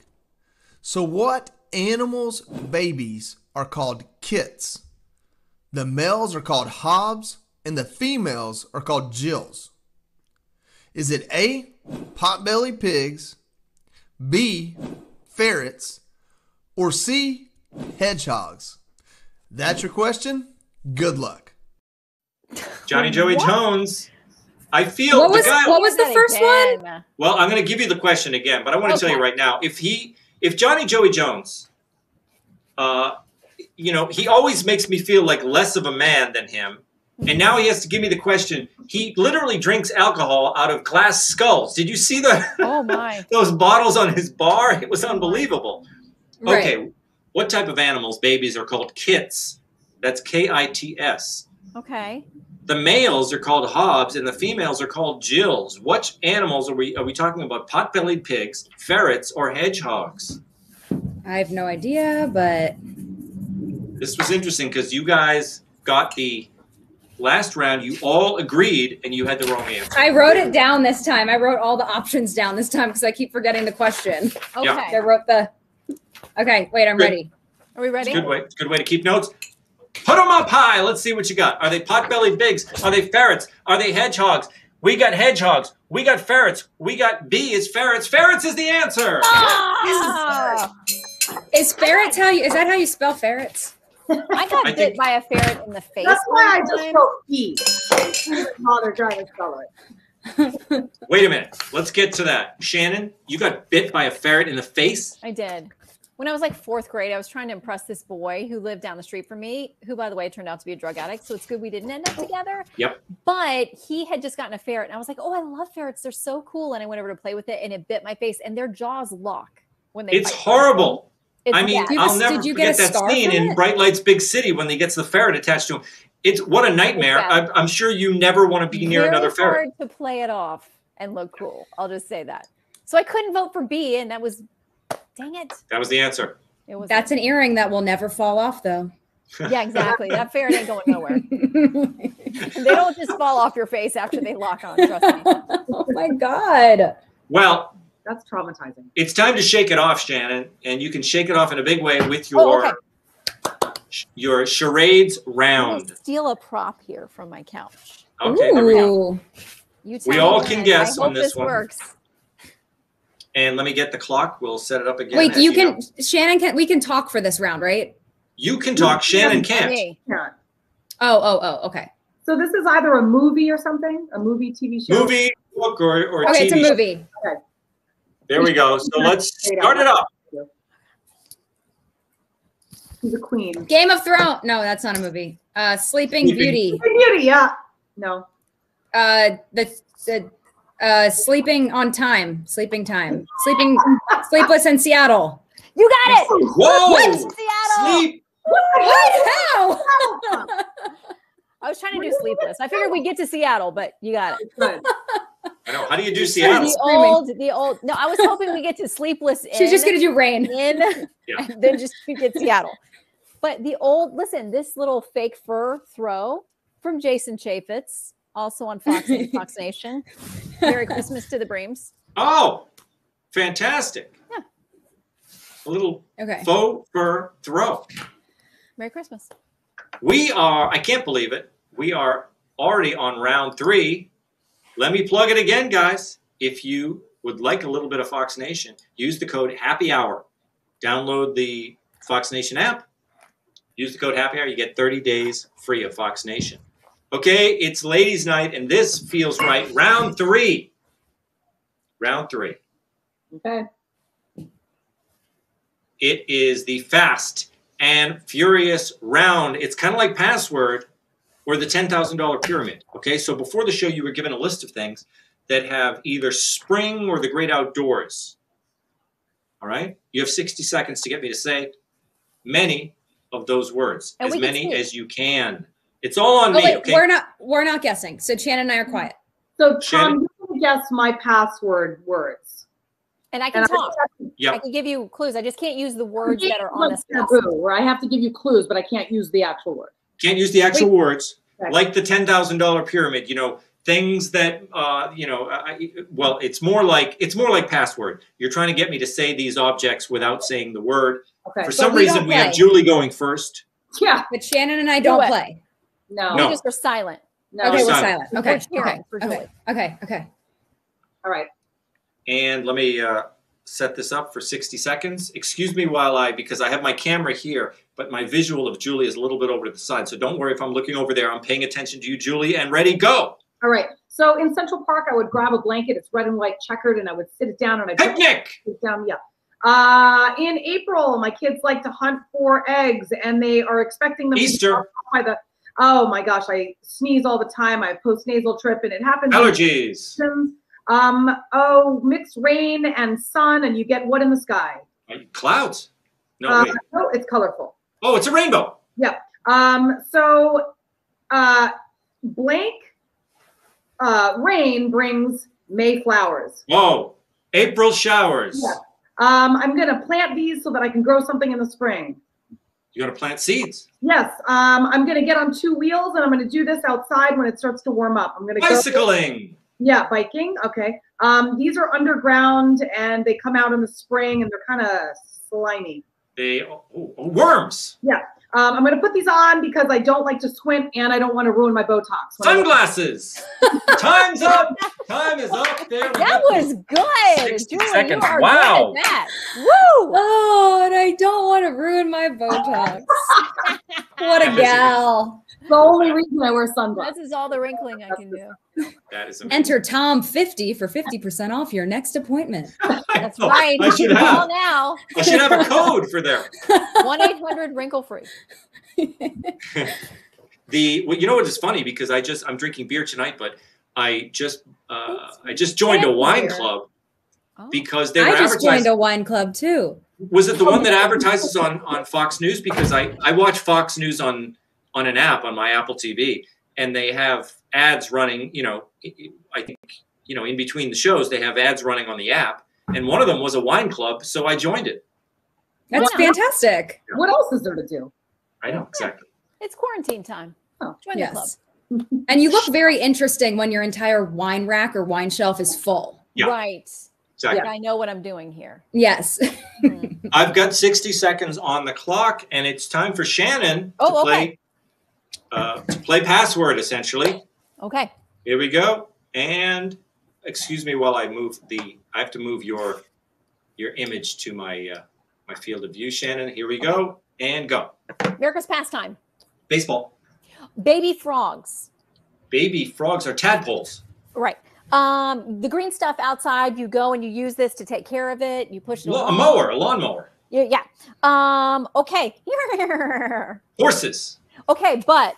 So, what animals' babies are called kits? The males are called hobs, and the females are called Jills. Is it A, potbelly pigs, B, ferrets, or C, hedgehogs? That's your question. Good luck. Johnny Joey Jones. I feel What the was guy. what was the That first one? Well, I'm going to give you the question again, but I want to tell you right now: if he, if Johnny Joey Jones, uh, you know, he always makes me feel like less of a man than him, and now he has to give me the question. He literally drinks alcohol out of glass skulls. Did you see the Oh my. those bottles on his bar? It was unbelievable. Right. Okay, what type of animals babies are called kits? That's K I T S. Okay. The males are called hobs and the females are called jills. What animals are we are we talking about? Pot-bellied pigs, ferrets, or hedgehogs? I have no idea, but This was interesting because you guys got the last round. You all agreed, and you had the wrong answer. I wrote it down this time. I wrote all the options down this time because I keep forgetting the question. Okay. Yeah. I wrote the. Okay, wait, I'm Good. ready. Are we ready? It's good way. It's good way to keep notes. Put them up high. Let's see what you got. Are they pot-bellied pigs? Are they ferrets? Are they hedgehogs? We got hedgehogs. We got ferrets. We got B is ferrets. Ferrets is the answer. Ah! Is ferrets how you? Is that how you spell ferrets? I got I bit think- by a ferret in the face. That's why I just time. wrote E. Bother trying to spell it. Wait a minute. Let's get to that. Shannon, you got bit by a ferret in the face? I did. When I was like fourth grade, I was trying to impress this boy who lived down the street from me, who, by the way, turned out to be a drug addict. So it's good we didn't end up together. Yep. But he had just gotten a ferret, and I was like, "Oh, I love ferrets. They're so cool." And I went over to play with it, and it bit my face, and their jaws lock when they. It's horrible. It's I mean, bad. I'll never forget that scene in Bright Lights Big City when he gets the ferret attached to him. It's what a nightmare. bad. I'm, I'm sure you never want to be near Very another ferret. hard to play it off and look cool. I'll just say that. So I couldn't vote for B, and that was, dang it. That was the answer. It was. That's an earring that will never fall off, though. Yeah, exactly. That ferret ain't going nowhere. they don't just fall off your face after they lock on. Trust me. Oh my god. Well, That's traumatizing. it's time to shake it off, Shannon, and you can shake it off in a big way with oh, your Oh, okay. your charades I'm round. steal a prop here from my couch. Okay, there we go. Ooh. You We all me can guess I on this this one. works. And let me get the clock. We'll set it up again. Wait, as you know. can Shannon can we can talk for this round, right? You can talk. Shannon can't. Me. Yeah. Oh, oh, oh, okay. So this is either a movie or something, a movie, TV show. Movie, book, or, or Okay, TV. it's a movie. Okay. There we go. So let's start it up. She's a queen. Game of Thrones. No, that's not a movie. Uh Sleeping Sleeping- Beauty. Sleeping Beauty, yeah. No. Uh the the uh sleeping on time. Sleeping time. Sleeping sleepless in Seattle. You got it. Whoa! What? Seattle. Sleep. What? How? I was trying to do sleepless. I figured we'd get to Seattle, but you got it. I know. How do you do The Seattle? Screaming. old, the old. No, I was hoping we get to sleepless. In, She's just gonna do rain. in, Yeah. and then just get Seattle. But the old, listen, this little fake fur throw from Jason Chaffetz, also on Fox and Fox Nation. Merry Christmas to the Breams. Oh, fantastic. Yeah. A little Okay. faux fur throw. Merry Christmas. We are, I can't believe it. We are already on round three. Let me plug it again, guys. If you would like a little bit of Fox Nation, use the code Happy Hour. Download the Fox Nation app. Use the code Happy Hour. You get 30 days free of Fox Nation. Okay, it's ladies' night, and this feels right. Round three. Round three. Okay. It is the fast and furious round. It's kind of like password or the $10,000 pyramid. Okay, so before the show, you were given a list of things that have either spring or the great outdoors. All right, you have 60 seconds to get me to say many of those words, And as many as you can. It's all on Oh me. wait, okay, we're not we're not guessing. So Shannon and I are quiet. So Shannon? Tom, you can guess my password words. And I can And I talk. I Yep. can give you clues. I just can't use the words that are on Like this taboo, where I have to give you clues, but I can't use the actual word. Can't use the actual words. Okay. like the ten thousand dollar pyramid. You know, things that uh, you know. I, well, it's more like it's more like password. You're trying to get me to say these objects without saying the word. Okay. For But some we reason, we have. Julie going first. Yeah. But Shannon and I don't it. play. No. No. We just are silent. No. Okay, we're silent. silent. Okay. We're Okay. for Okay. Okay. Okay. All right. And let me uh, set this up for 60 seconds. Excuse me while I, because I have my camera here, but my visual of Julie is a little bit over to the side. So don't worry if I'm looking over there. I'm paying attention to you, Julie, and ready, go. All right. So in Central Park, I would grab a blanket. It's red and white checkered, and I would sit it down and I would Picnic. sit down. Yeah. Uh, in April, my kids like to hunt for eggs, and they are expecting them Easter. dropped by the. Oh my gosh, I sneeze all the time. I have post-nasal drip, and it happens. Allergies. Um. Oh, mixed rain and sun, and you get what in the sky? Clouds. No, uh, no, it's colorful. Oh, it's a rainbow. Yep. Um, so, uh, blank uh, rain brings May flowers. Whoa. April showers. Yeah. Um, I'm going to plant these so that I can grow something in the spring. You got to plant seeds. Yes. Um, I'm going to get on two wheels and I'm going to do this outside when it starts to warm up. I'm going to Bicycling. Yeah, biking. Okay. Um, these are underground and they come out in the spring and they're kind of slimy. They oh, oh, worms. Yeah. Um, I'm going to put these on because I don't like to squint and I don't want to ruin my Botox. when I look- Sunglasses. Time's up. Time is up. There we That go. was good. 60 Julie, seconds. You are Wow. good at that. Woo! Oh, and I don't want to ruin my Botox. what a That is a- gal. The only reason I wear sunglasses. This is all the wrinkling I can do. That is amazing. Enter Tom 50 for 50% off your next appointment. That's Oh, right. I should Call have. now. I should have a code for there. One eight hundred wrinkle free. The well, you know what is funny because I just I'm drinking beer tonight, but I just uh, I just joined a wine beer. club because they were I just advertising. joined a wine club too. Was it the one that advertises on on Fox News? Because I I watch Fox News on on an app on my Apple TV, and they have ads running. You know, I think you know in between the shows they have ads running on the app, and one of them was a wine club, so I joined it. That's Yeah. fantastic. What else is there to do? I know exactly. It's quarantine time. Oh, Join the club. Yes. And you look very interesting when your entire wine rack or wine shelf is full. Yeah. Right. Exactly. But I know what I'm doing here. Yes. Mm. I've got 60 seconds on the clock, and it's time for Shannon Oh, to play okay. Uh, to play password. Essentially, Okay. here we go. And excuse me while I move the. I have to move your your image to my uh, my field of view, Shannon. Here we go, and go. America's pastime. Baseball. Baby frogs. Baby frogs are tadpoles. Right. Um, the green stuff outside, you go and you use this to take care of it. You push it Lo- a mower, a lawnmower. Yeah. yeah. Um, okay. Horses. Okay, but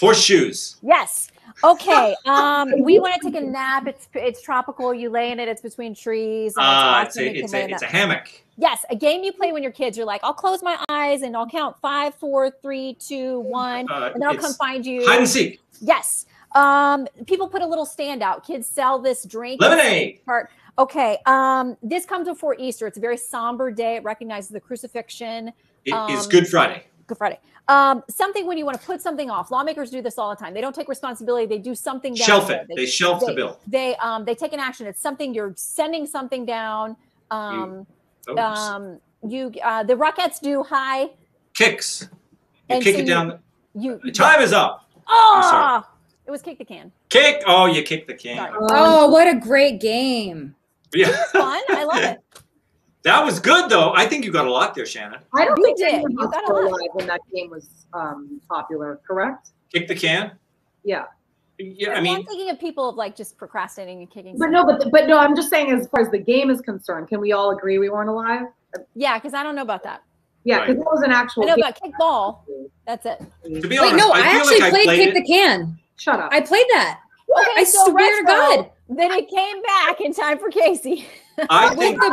Horseshoes. yes. Okay. Um, we want to take a nap. It's it's tropical. You lay in it. It's between trees. and Uh, it's a it's a it's a hammock. Yes, a game you play when you're kids. You're like, I'll close my eyes and I'll count five, four, three, two, one, Uh, and then I'll come find you. Hide and seek. Yes. Um, people put a little stand out. Kids sell this drink. Lemonade. Part. Okay. Um, this comes before Easter. It's a very somber day. It recognizes the crucifixion. It is Um, Good Friday. Good Friday. Um, something when you want to put something off. Lawmakers do this all the time. They don't take responsibility. They do something down Shelf it. They shelf the bill. They um they take an action. It's something you're sending something down. Um, Oops. um, you uh, the Rockettes do high. Kicks. You And kick so it you- down. You Time is up. Oh, it was kick the can. Kick. Oh, you kick the can. Oh, what a great game. Yeah. Fun. I love it. That was good though. I think you got a lot there, Shannon. I don't You think did. any of You got a lot. alive when that game was um, popular, correct? Kick the can. Yeah. Yeah, I mean, I'm thinking of people of like just procrastinating and kicking. But no, but but no, I'm just saying as far as the game is concerned, can we all agree we weren't alive? yeah, because I don't know about that. Yeah, because Right. that was an actual. I know game. about kickball. That's it. to be Wait, honest, no, I, I, actually like played, I played Kick it. the Can. Shut up. I played that. Okay, I so swear to retro, God. Then it came back in time for Casey. I With the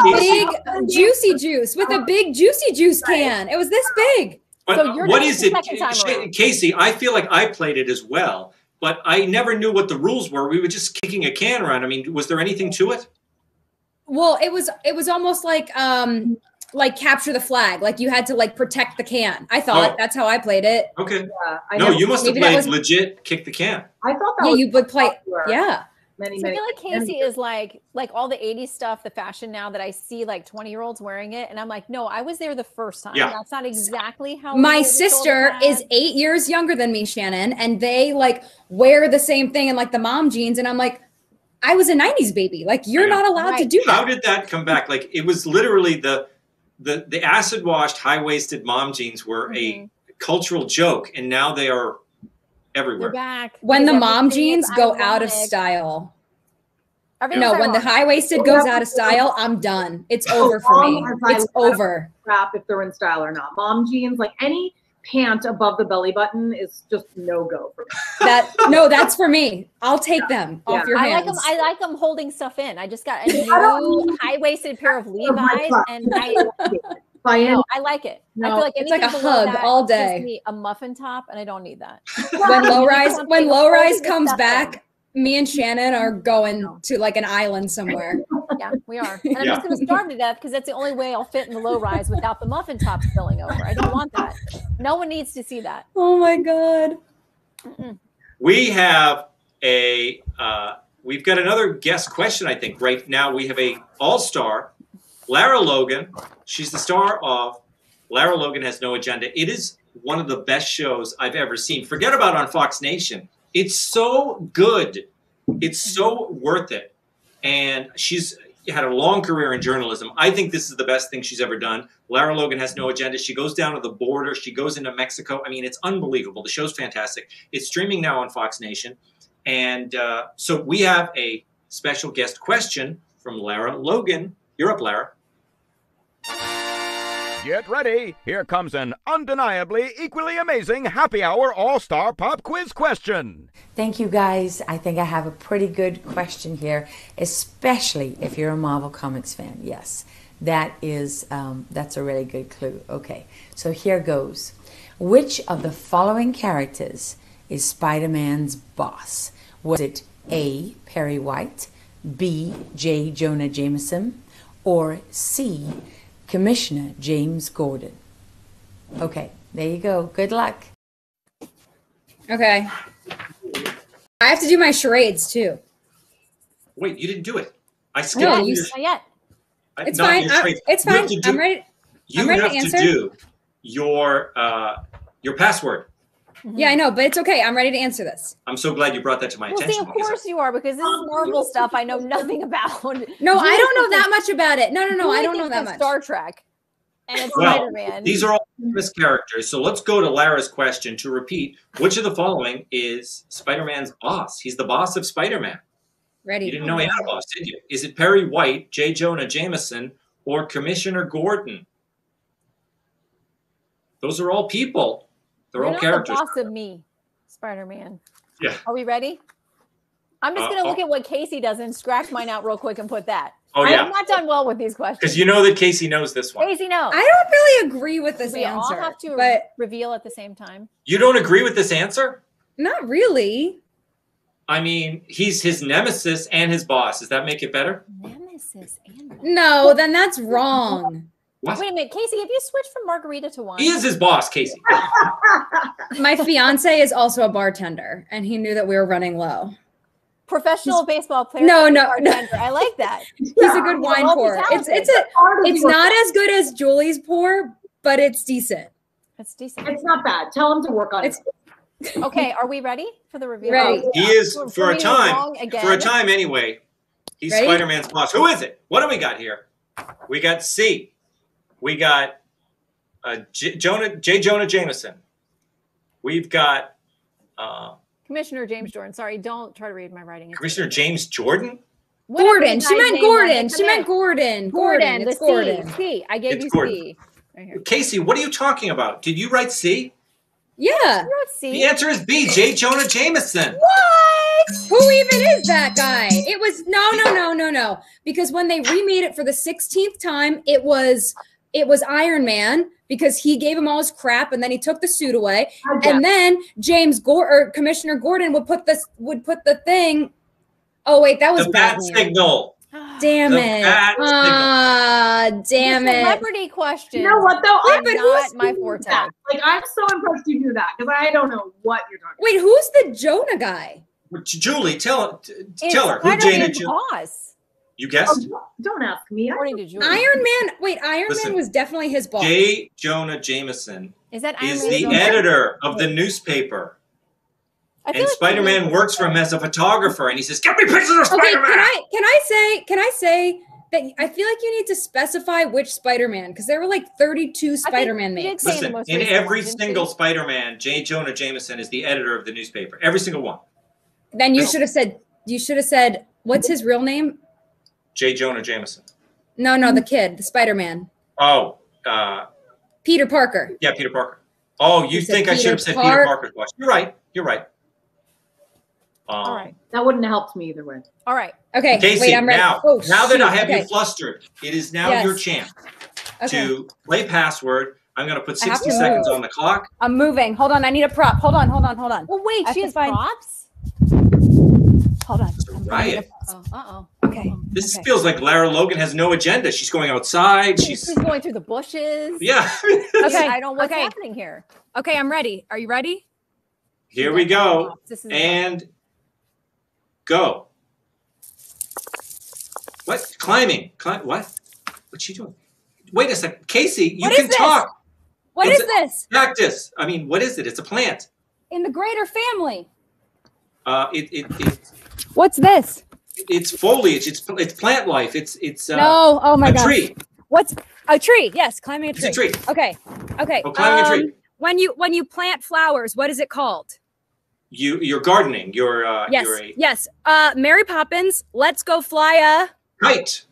big juicy juice, with a big juicy juice can. It was this big. But So you're what doing is the it, second time Sha- around. Casey? I feel like I played it as well, but I never knew what the rules were. We were just kicking a can around. I mean, was there anything to it? Well, it was it was almost like um like capture the flag. Like you had to like protect the can. I thought Oh. that's how I played it. Okay. Yeah, I No, never- you must have maybe that played was- legit kick the can. I thought that Yeah, was you would play. popular Yeah. Many, So I feel like Casey is like like all the 80s stuff, the fashion now that I see like 20 year olds wearing it, and I'm like, no, I was there the first time. Yeah. That's not exactly how. My sister is eight years younger than me, Shannon, and they like wear the same thing and like the mom jeans. And I'm like, I was a 90s baby. Like, you're not allowed to Right. do How that. did that come back? Like it was literally the the the acid washed high waisted mom jeans were Mhm. a cultural joke, and now They're everywhere. back When the mom jeans go out of style. Everything's No, when the high waisted goes out of style, I'm done. It's over for me. It's over. crap if they're in style or not. Mom jeans, like any pant above the belly button, is just no go for me. That no, that's for me. I'll take them off Yeah. your I like them. hands. I like them holding stuff in. I just got a new high waisted pair of Levi's, and I By any no, I like it. I feel like it's like a hug that all day. me a muffin top, and I don't need that. when low rise when low rise comes stuff back, me and Shannon are going to like an island somewhere. Yeah, we are. And I'm Yeah. just going to starve to death because that's the only way I'll fit in the low rise without the muffin top spilling over. I don't want that. No one needs to see that. Oh my god. We have a uh, we've got another guest question. I think right now we have a all star, Lara Logan. She's the star of Lara Logan has no agenda. It is one of the best shows I've ever seen. Forget about on Fox Nation. It's so good. It's so worth it. And she's had a long career in journalism. I think this is the best thing she's ever done. Lara Logan has no agenda. She goes down to the border. She goes into Mexico. I mean, it's unbelievable. The show's fantastic. It's streaming now on Fox Nation. And uh, so we have a special guest question from Lara Logan. You're up, Lara. Get ready. Here comes an undeniably equally amazing happy hour all star pop quiz question. Thank you guys. I think I have a pretty good question here, especially if you're a Marvel Comics fan. Yes, that is um, that's a really good clue. Okay, so here goes. Which of the following characters is Spider-Man's boss? Was it A. Perry White, B. J. Jonah Jameson, or C. Commissioner James Gordon? Okay, there you go. Good luck. Okay. I have to do my charades too. Wait, you didn't do it. I skipped No, you- your- Not yet. I- It's not fine. your I- it's You have fine. to do- I'm ready. You I'm ready have to to do your uh, your password. Mm-hmm. Yeah, I know, but it's okay. I'm ready to answer this. I'm so glad you brought that to my Well, see, attention. of course you are, because this is Marvel stuff I know nothing about. No, I don't know that much about it. No, no, no, I don't know that much. Star Trek, and Well, Spider-Man. these are all famous characters. So let's go to Lara's question to repeat. Which of the following is Spider-Man's boss? He's the boss of Spider-Man. Ready. You didn't know he had a boss, did you? Is it Perry White, J. Jonah Jameson, or Commissioner Gordon? Those are all people. They're You're all not characters. the boss of me, Spider-Man. Yeah. Are we ready? I'm just Uh, gonna look uh, at what Casey does and scratch mine out real quick and put that. Oh, yeah. I've not done well with these questions. Because you know that Casey knows this one. Casey knows. I don't really agree with this we answer. all have to but reveal at the same time. You don't agree with this answer? not really. I mean, he's his nemesis and his boss. Does that make it better? Nemesis and No, then that's wrong. What? Wait a minute, Casey. Have you switched from margarita to wine? He is his boss, Casey. My fiance is also a bartender, and he knew that we were running low. Professional baseball player. No, and no, no. I like that. He's a good wine pourer. It's it's a it's not as good as Julie's pour, but it's decent. It's decent. It's not bad. Tell him to work on It's it. Okay, are we ready for the reveal? Ready. He is For- for a me to be time. For a time, anyway. He's Ready? Spider-Man's boss. Who is it? What do we got here? We got C. We got uh, J- Jonah J. Jonah Jameson. We've got uh, Commissioner James Jordan. Sorry, don't try to read my writing. It's Commissioner James Jordan. Whatever Gordon. She meant Gordon. She meant command- Gordon. Gordon. Gordon. The It's Gordon. C. C. I gave It's you Gordon. C. Right here. Casey, what are you talking about? Did you write C? Yeah. You wrote C. The answer is B. J. Jonah Jameson. What? Who even is that guy? It was no, no, no, no, no. Because when they remade it for the 16th time, it was it was Iron Man because he gave him all his crap and then he took the suit away. And then James Gore or Commissioner Gordon would put this would put the thing. Oh wait, that was The bat Batman. signal. Damn The it. bat signal. Ah, damn it. Celebrity question. You know what though? are I but not who's my doing forte. that? Like I'm so impressed you knew that because I don't know what you're talking. Wait, who's the Jonah guy? Julie, tell t- It's tell her who Jana Spider-Man's Ju- boss. You guessed? Oh, about. Don't ask me. According to Julie. Iron Man. Wait, Iron Listen, Man was definitely his boss. J. Jonah Jameson Is that Iron is Man's the Jordan? editor of the newspaper. And like Spider Man works for him as a photographer, and he says, "Get me pictures of Okay, Spider Man." can I can I say can I say that I feel like you need to specify which Spider-Man because there were like 32 Spider-Man you did makes. say in Listen, in every one, single? Spider Man, J. Jonah Jameson is the editor of the newspaper. Every single one. Then you should have said you should have said what's his real name? J. Jonah Jameson. No, no, the kid, the Spider-Man, Oh, uh, Peter Parker. yeah, Peter Parker. Oh, you You said think I should have said Park- Peter Parker's boss? You're right. You're right. Um, All right. That wouldn't have helped me either way. All right. Okay, Casey, wait, I'm ready. now, oh, now that I shoot, have okay. you flustered, it is now Yes. your chance Okay. to play password. I'm going to put 60 to seconds move. on the clock. I'm moving. Hold on, I need a prop. Hold on, hold on, hold on. Well, wait. I She have has find- props. Hold on. Riot. Oh, uh oh. Okay. This feels like Lara Logan has no agenda. She's going outside. She's She's going through the bushes. yeah. Okay. I don't know what's okay. happening here. Okay, I'm ready. Are you ready? Here we go. And go. What? Climbing. Climb. What? What's she doing? Wait a second. Casey, you What can talk. What It's is this? Cactus. I mean, what is it? It's a plant. In the greater family. Uh, it, it, it What's this? it's foliage. It's it's plant life. It's it's uh, no. Oh my a god. tree. What's a tree? Yes, climbing a tree. It's a tree. Okay. Okay. Oh, climbing a tree. um, When you when you plant flowers, what is it called? You you're gardening. You're uh, yes. you're a Yes. Uh, Mary Poppins. Let's go fly a kite.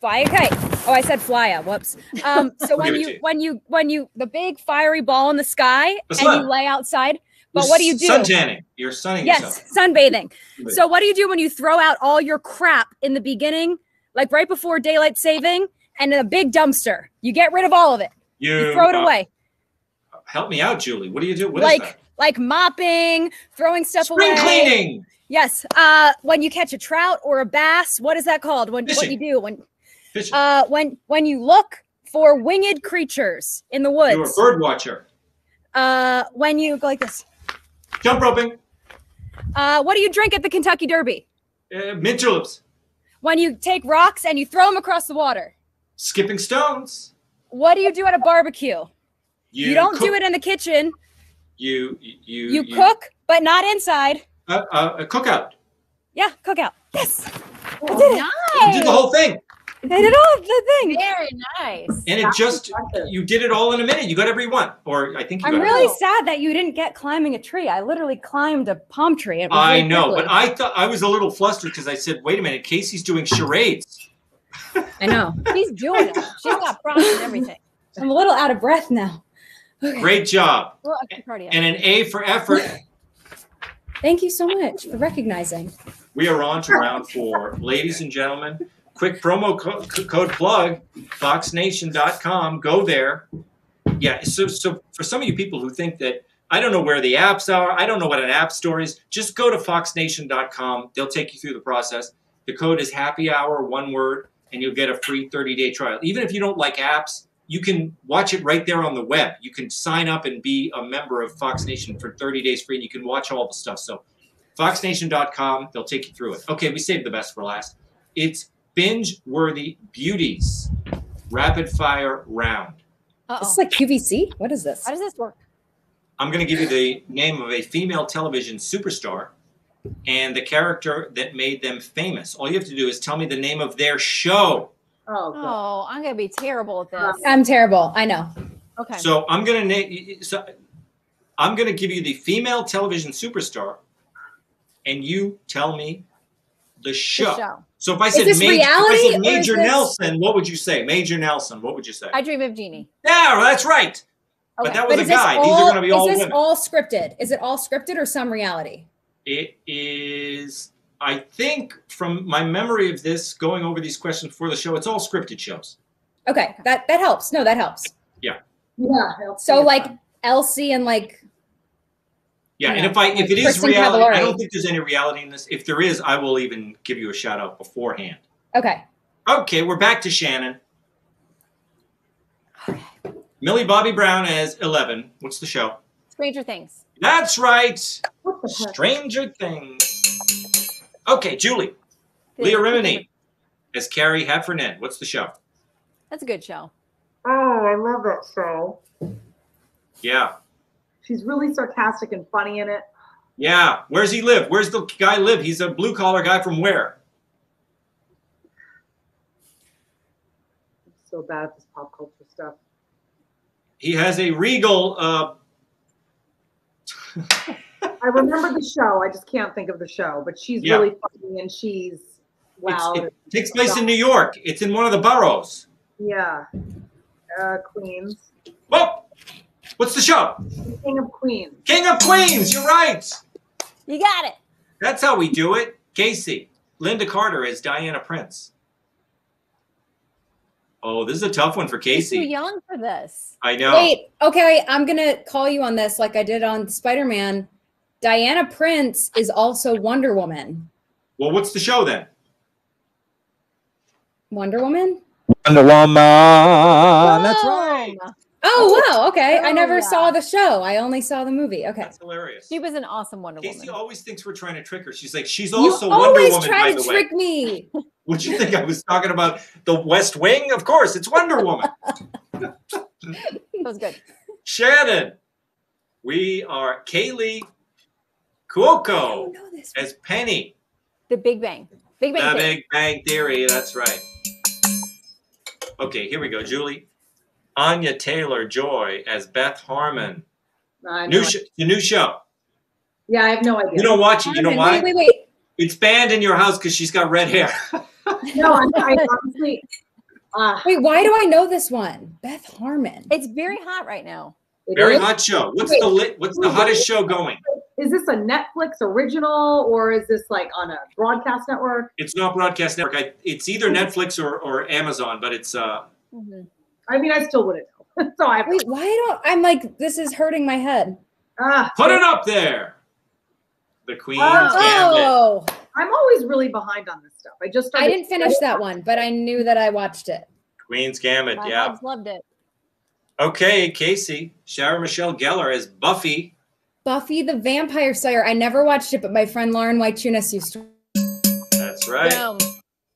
fly a kite. Oh, I said fly a. Whoops. Um, so when you you. when you when you the big fiery ball in the sky and you lay outside. But You're what do you do? Sun tanning. You're sunning Yes, yourself. sunbathing. Sunbathing. So what do you do when you throw out all your crap in the beginning, like right before daylight saving, and in a big dumpster? You get rid of all of it. You, You throw it uh, away. Help me out, Julie. What do you do? What is like that? like mopping, throwing stuff Spring away. cleaning. Yes. Uh, when you catch a trout or a bass, what is that called? When what Fishing. you do when Fishing. uh when when you look for winged creatures in the woods. You're a bird watcher. Uh, when you go like this. Jump roping. Uh, what do you drink at the Kentucky Derby? Uh, mint juleps. When you take rocks and you throw them across the water. Skipping stones. What do you do at a barbecue? You, don't do it in the kitchen. You you You, cook, but not inside. Uh, uh, a cookout. Yeah, cookout. Yes. I Oh, did it. You did the whole thing, I did all the thing. Very nice. and it just you did it all in a minute. You got every one, or I think you I'm got really every- sad that you didn't get climbing a tree. I literally climbed a palm tree. It was I know, prickly. but I thought I was a little flustered because I said, "Wait a minute, Casey's doing charades." I know. She's doing it. She's got props and everything. I'm a little out of breath now. Great job, Well, and an A for effort. Thank you so much for recognizing. We are on to round four. Ladies and gentlemen, quick promo co- co- code plug, foxnation.com. Go there. Yeah, so, so for some of you people who think that I don't know where the apps are, I don't know what an app store is, just go to foxnation.com. They'll take you through the process. The code is happy hour, one word, and you'll get a free 30 day trial. Even if you don't like apps, you can watch it right there on the web. You can sign up and be a member of Fox Nation for 30 days free, and you can watch all the stuff. So foxnation.com they'll take you through it okay we saved the best for last it's binge worthy beauties rapid fire round This is like QVC. What is this? How does this work? i'm going to give you the name of a female television superstar and the character that made them famous all you have to do is tell me the name of their show Oh, God. Oh, I'm gonna be terrible at this. I'm terrible. I know. Okay. so i'm going to name so i'm going to give you the female television superstar and you tell me the show, show. so if i said, Major, if reality, I said is major this- nelson what would you say major nelson what would you say I dream of Jeannie. Yeah, well, that's right. But that was But a is this guy. These all, are going to be all is this women. all scripted? Is it all scripted or some reality? it is, I think, from my memory of this, going over these questions for the show, it's all scripted shows. Okay, that that helps. No, that helps. Yeah, Yeah. So like Elsie and like yeah. You And know, if I if it is Kristen reality, I don't think there's any reality in this. If there is, I will even give you a shout out beforehand. okay. Okay, we're back to Shannon. Millie Bobby Brown as Eleven. What's the show? Stranger Things. That's right. What the heck? Stranger Things. Okay, Julie. Leah Remini as Carrie Heffernan. What's the show? That's a good show. Oh, I love that show. Yeah. She's really sarcastic and funny in it. Yeah. Where's he live? Where's the guy live? He's a blue collar guy from where? so bad at this pop culture stuff. He has a regal. Uh, I remember the show. I just can't think of the show, but she's Yeah. really funny and she's wow. it's- it takes place in New York. It's in one of the boroughs. Yeah. Uh, Queens. Oh, what's the show? King of Queens. King of Queens. You're right. You got it. That's how we do it. Casey. Lynda Carter as Diana Prince. Oh, this is a tough one for She's too Casey. young for this. I know. Wait, okay, I'm gonna call you on this like I did on Spider-Man. Diana Prince is also Wonder Woman. Well, what's the show then? Wonder Woman? Wonder Woman. That's right. Oh wow, okay. I Oh, never yeah. saw the show. I only saw the movie. Okay. That's hilarious. She was an awesome Wonder Casey Woman. Casey always thinks we're trying to trick her. She's like, she's You also Wonder always Woman, try by to the way. trick me. Would you think I was talking about the West Wing? Of course, it's Wonder Woman. That was good. Shannon, we are Kaley Cuoco as Penny. The Big Bang. Big Bang. The Big Bang Theory. That's right. Okay, here we go. Julie. Anya Taylor Joy as Beth Harmon. I New sh- the new show. Yeah, I have no idea. You don't watch it. You know Wait, why? Wait, wait, wait. It's banned in your house because she's got red hair. No, I, I honestly. Uh, Wait, why do I know this one? Beth Harmon. It's very hot right now. it Very is? hot show. What's Wait. the lit? What's the hottest show going? Is this a Netflix original or is this like on a broadcast network? It's not broadcast network. I, it's either Netflix or, or Amazon, but it's uh I mean, I still wouldn't know. so I Wait, why don't I'm like this is hurting my head. ah, put it up there. The Queen's Gambit. Oh, I'm always really behind on this stuff. I just I didn't finish that one, but I knew that I watched it. Queen's Gambit. My Yeah. dogs loved it. Okay, Kacie. Sarah Michelle Gellar as Buffy. Buffy the Vampire Slayer. I never watched it, but my friend Lauren Whitetunis used to. That's right. Boom.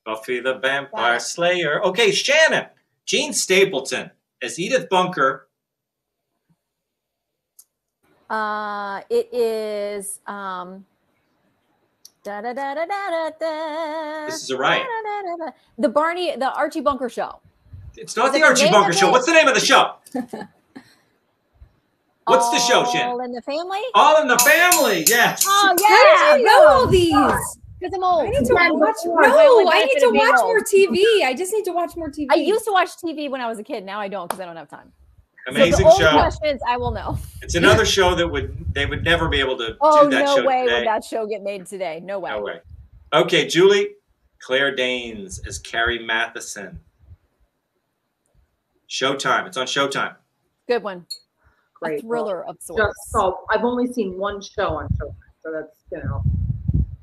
Buffy the Vampire Slayer. Okay, Shannon. Jean Stapleton as Edith Bunker. Uh, it is um. Da, da, da, da, da, da, da, This is a riot. da, da, da, da. The Barney, the Archie Bunker show. It's not Is the it Archie name Bunker Show. it? What's the name of the show? What's the show, All in the family. All in the Family. Yes. Oh yeah. How did you know all these? Because I'm old. I need to Yeah, watch. before, it's my No, I need to watch old. more TV. I just need to watch more TV. I used to watch TV when I was a kid. Now I don't because I don't have time. Amazing so the old show. questions I will know. It's another show that would they would never be able to Oh do that no show way today. would that show get made today. No way. No way. Okay, Julie, Claire Danes as Carrie Mathison. Showtime. It's on Showtime. Good one. Great. A thriller of sorts. Just so I've only seen one show on Showtime, so that's you know.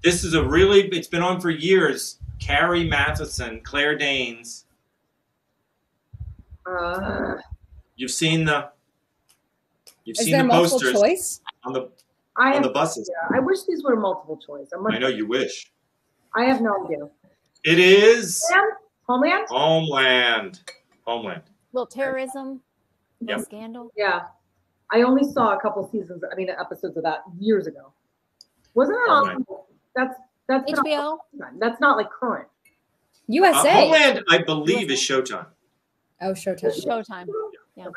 This is a really. It's been on for years. Carrie Mathison, Claire Danes. Uh, You've seen the. You've Is seen there the multiple posters choice? on the I on have, the buses. yeah, I wish these were multiple choice. I'm I know you wish. I have no idea. It is Homeland? Homeland. Homeland. little terrorism, little Yep. scandal. Yeah. I only saw a couple seasons. I mean, episodes of that years ago. Wasn't that Homeland. on? That's that's been on HBO? Showtime. That's not like current. Uh, USA. Homeland, I believe, is Showtime. Oh, Showtime. Showtime. Yeah.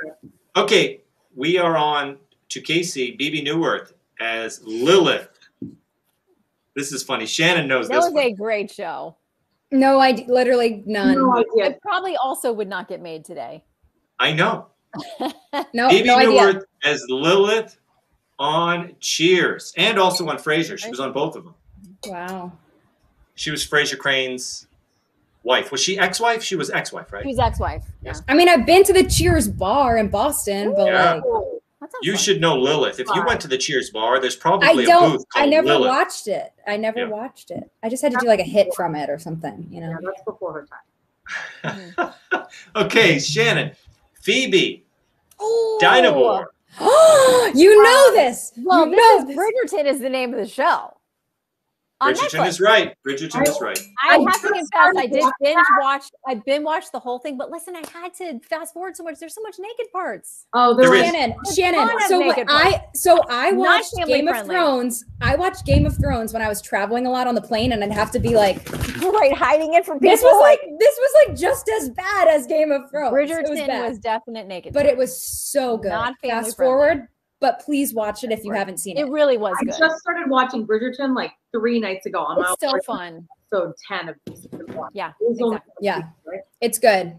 Okay, we are on to Kacie Bebe Neuwirth as Lilith. This is funny. Shannon knows That this was one. a great show. No idea. Literally none. No idea. It probably also would not get made today. I know. No, Bebe no idea. Neuwirth as Lilith on Cheers and also on Frasier. She was on both of them. Wow. She was Frasier Crane's wife. Was she ex-wife? She was ex-wife, right? She's ex-wife. Yes. I mean, I've been to the Cheers bar in Boston, but Yeah. like, You fun. should know Lilith. If you went to the Cheers bar, there's probably a don't. booth I never Lilith. watched it. I never Yeah. watched it. I just had to do like a hit from it or something, you know. Yeah, that's before her time. Okay, Shannon. Phoebe. Ooh. Dynevor. you know this. Well, you this know is this. Bridgerton is the name of the show. On Bridgerton is right. Bridgerton is right. I I have to confess, I did binge watch. I binge watched the whole thing, but listen, I had to fast forward so much. There's so much naked parts. Oh, There there is. is. Shannon, There's Shannon. So I so I watched family Game of. Thrones. I watched Game of Thrones when I was traveling a lot on the plane, and I'd have to be like, right, hiding it from people. this was like this was like just as bad as Game of Thrones. it was Bridgerton bad, was definite naked. but it was so good. Not Fast friendly. forward, but please watch it if you haven't seen it it. really was I good. just started watching Bridgerton like three nights ago. I'm It's out so fun. episode ten of season one. Yeah, It exactly. Yeah. season, right? It's good.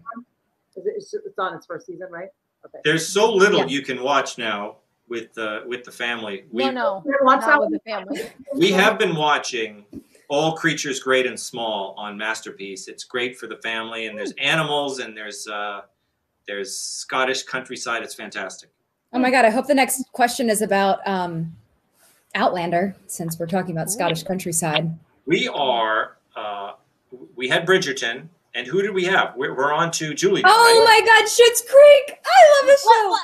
It's, it's on its first season, right? Okay. There's so little Yeah. you can watch now with uh, with the family. We no, no, watch not that with the family. we have been watching All Creatures Great and Small on Masterpiece. It's great for the family, and there's animals, and there's uh, there's Scottish countryside. It's fantastic. Oh my god! I hope the next question is about um, Outlander, since we're talking about Scottish countryside. We are uh, we had Bridgerton, and who did we have? We're, we're on to Julie. now, Oh right? my god, Schitt's Creek! I love this show.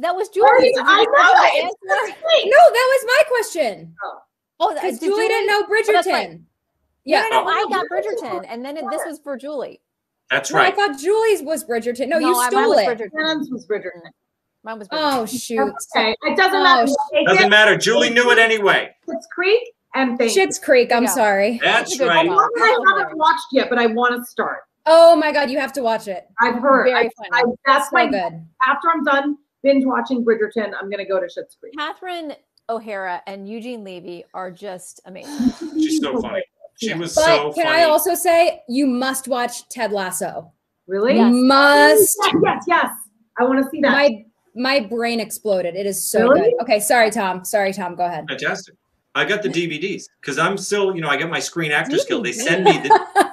That was Sorry, Julie. I know it. No, that was my question. Oh, that- Because did Julie didn't know Oh, Bridgerton. right. Yeah. No, no, no, Oh. I got Bridgerton, and then it, this was for Julie. That's No, I thought Julie's was Bridgerton. No, you I- mine stole was it. Bridgerton. Shannon's was Bridgerton. Mine was Oh shoot. Okay, it doesn't Oh, matter. sh- Doesn't matter. Julie knew it anyway. It's Creek and thank you. Schitt's Creek. I'm Yeah. sorry. That's good right. One I haven't watched yet, but I want to start. Oh my god, you have to watch it. I've heard. Very I, funny. I, that's So my good. after I'm done binge watching Bridgerton, I'm gonna go to Schitt's Creek. Catherine O'Hara and Eugene Levy are just amazing. She's so funny. She was But so can funny. I also say you must watch Ted Lasso. Really? You must. Yes, yes, yes. I want to see that. My my brain exploded. It is so Really? good. Okay, sorry, Tom. Sorry, Tom. Go ahead. Fantastic. I got the DVDs because I'm still, you know, I get my Screen Actors Guild. They send me the,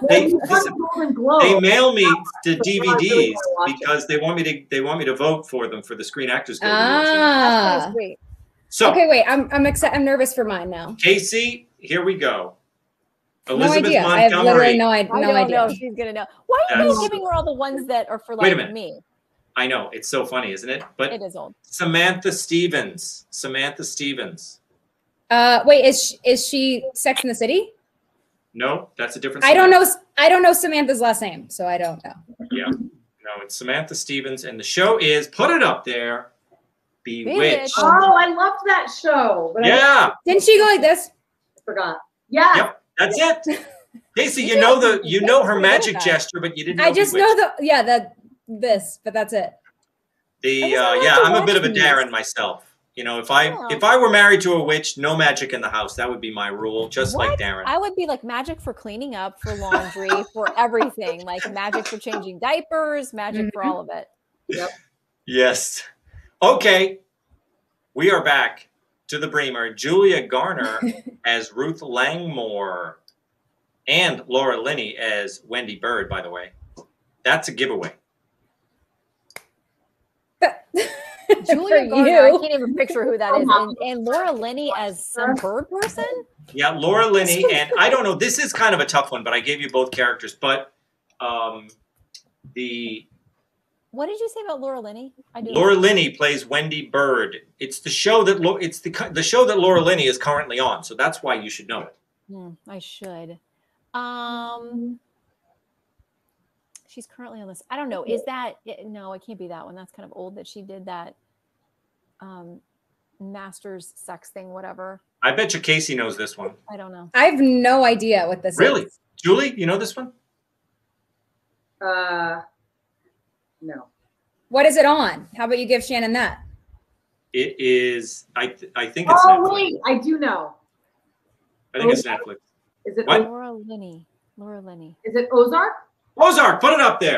they, listen, the Golden Globe. they mail me the That's why I really DVDs wanna watch it. because they want me to they want me to vote for them for the Screen Actors Guild. Ah. That's great. So okay, wait. I'm I'm excited. I'm nervous for mine now. Kacie, here we go. No Elizabeth idea. I have literally no, I- I no don't idea. know she's gonna know. Why are you Yes. giving her all the ones that are for Wait a like minute. me? I know it's so funny, isn't it? But It is old. Samantha Stephens. Samantha Stephens. Uh, wait. Is she, is she Sex in the City? No, that's a different. I don't know. I don't know Samantha's last name, so I don't know. Yeah. No, it's Samantha Stephens, and the show is put it up there. Bewitched. Oh, I loved that show. But Yeah. Didn't she go like this? I forgot. Yeah. Yep. That's it. Kacie, you know the you know her magic gesture, but you didn't. Know I just Bewitched. know the yeah the this, but that's it. The uh, yeah, I'll have to I'm a bit of a watch these. Darrin myself. You know, if I Oh. if I were married to a witch, no magic in the house. That would be my rule, just like Darrin. I would be like magic for cleaning up, for laundry, for everything. Like magic for changing diapers, magic for all of it. Yep. Yes. Okay. We are back to the Breamer. Julia Garner as Ruth Langmore and Laura Linney as Wendy Byrde, by the way. That's a giveaway. Julia For Garner, I can't even picture who that is. And, and Laura Linney as some bird person. Yeah, Laura Linney, and I don't know. This is kind of a tough one, but I gave you both characters. But um, the What did you say about Laura Linney? I do. Laura Linney plays Wendy Byrde. It's the show that Lo- it's the the show that Laura Linney is currently on. So that's why you should know it. Hmm, I should. Um, she's currently on this. I don't know. Is that no? It can't be that one. That's kind of old. That she did that. Um, masters sex thing, whatever. I bet you Kacie knows this one. I don't know. I have no idea what this Really, is. Really? Julie, you know this one? Uh, no. What is it on? How about you give Shannon that? It is. I th- I think it's Oh Netflix. wait, I do know. I think it's Netflix. Is it What? Laura Linney. Laura Linney. is it Ozark? Ozark, put it up there.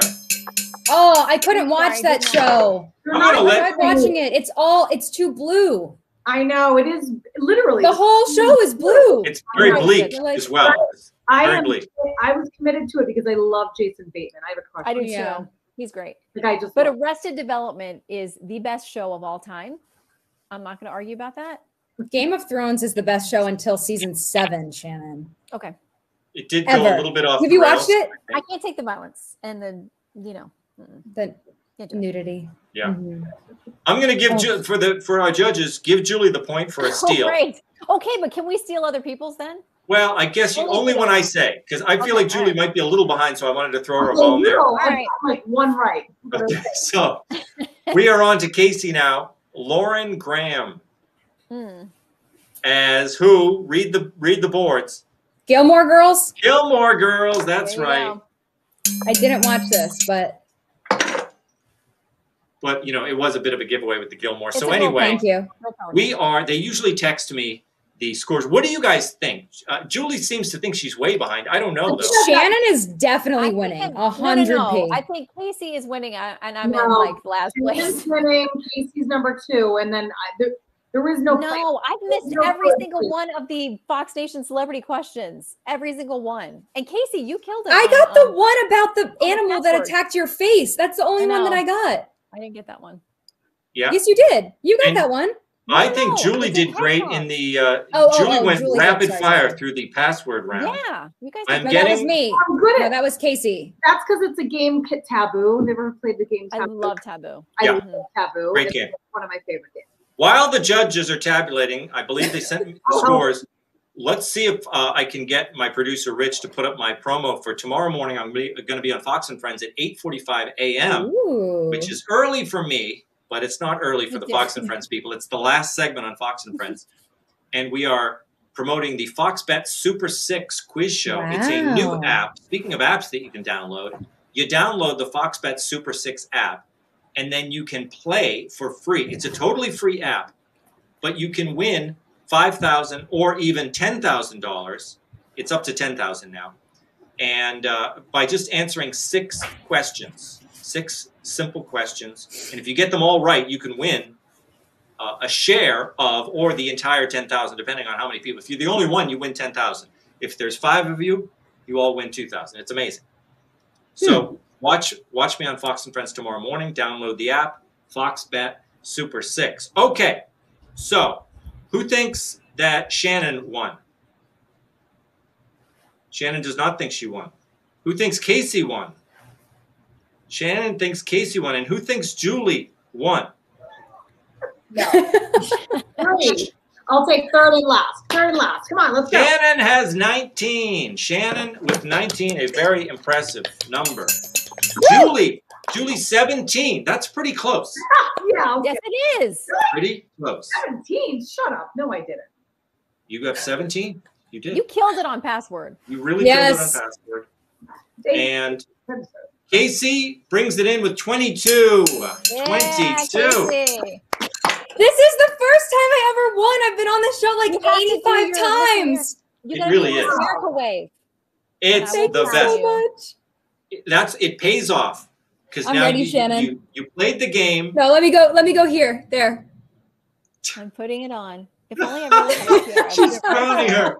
Oh, I couldn't oh watch Sorry, that show. I'm not gonna I let- tried watching it. It's all. It's too blue. I know it is literally The whole show is blue. It's very oh bleak Like- as well. It's I am. bleak. I was committed to it because I love Jason Bateman. I have a crush. I on do him. Yeah. too. He's great. Like I just. But love- Arrested Development is the best show of all time. I'm not going to argue about that. Game of Thrones is the best show until season seven. Shannon. Okay. It did go a little bit off. Have you rails, watched it? I I can't take the violence and the, you know. Mm-mm. The Can't do it. nudity. Yeah. Mhm. I'm going to give Oh. Ju- for the for our judges. Give Julie the point for a steal. Oh, great. Okay, but can we steal other people's then? Well, I guess you Only only when I say because I feel Okay, like Julie alright. might be a little behind, so I wanted to throw her a bone there. no, I Alright. like one right. Okay, so we are on to Kacie now. Lauren Graham Hmm. as who? Read the read the boards. Gilmore Girls. Gilmore Girls. That's right. go. I didn't watch this, but But you know, it was a bit of a giveaway with the Gilmore. It's so a anyway, thank you. We are. They usually text me the scores. What do you guys think? Uh, Julie seems to think she's way behind. I don't know though. Shannon is definitely think winning. it- A no, no, hundred no. p. I think Kacie is winning, uh, and I'm in like last place. Shannon's winning. Kacie's number two, and then I, there, there is no. place. No, I've missed No every place. single one of the Fox Nation celebrity questions. Every single one. And Kacie, you killed it. I on, got the um, one about the animal that attacked your face. That's the only one that. I got. I didn't get that one. Yeah, Yes, you did. You got And- that one. I No, think Julie did great Hong in the. Uh, Oh, oh, Julie oh, went Julie rapid Sorry, fire sorry. through the password round. Yeah, you guys. I'm No, did that was me. I'm good No, at. that was Kacie. That's because it's a game ca- taboo. Never played the game I taboo. love Taboo. I Yeah. love taboo. Great It's game. One of my favorite games. While the judges are tabulating, I believe they sent me the Oh. scores. Let's see if uh, I can get my producer Rich to put up my promo for tomorrow morning. I'm going to be on Fox and Friends at 8:45 a.m., which is early for me, but it's not early for the Fox and Friends people. It's the last segment on Fox and Friends, and we are promoting the Fox Bet Super Six Quiz Show. It's a new app. Speaking of apps that you can download, you download the Fox Bet Super Six app, and then you can play for free. It's a totally free app, but you can win five thousand or even ten thousand dollars. It's up to ten thousand now, and uh, by just answering six questions, six simple questions, and if you get them all right, you can win uh, a share of or the entire ten thousand, depending on how many people. If you're the only one, you win ten thousand. If there's five of you, you all win two thousand. It's amazing. So watch watch me on Fox and Friends tomorrow morning. Download the app, Fox Bet Super Six. Okay, so who thinks that Shannon won? Shannon does not think she won. Who thinks Kacie won? Shannon thinks Kacie won, and who thinks Julie won? Three. I'll take third and last. Third and last. Come on, let's go. Shannon has 19. Shannon with 19, a very impressive number. Julie, Julie 17. That's pretty close. yeah. Yes, it is. Pretty close. 17. Shut up. No, I didn't. You have 17? You did. You killed it on password. You really Yes. killed it on password. And Kacie brings it in with 22. 22. This is the first time I ever won. I've been on this show like You have to do 85 times. You It really do your is. Miracle wave. It's Thank the you best. so much. That's it pays off because I'm now ready, you, Shannon. You, you played the game. No, let me go. Let me go here. There. I'm putting it on. If only I really had here. She's crowning her.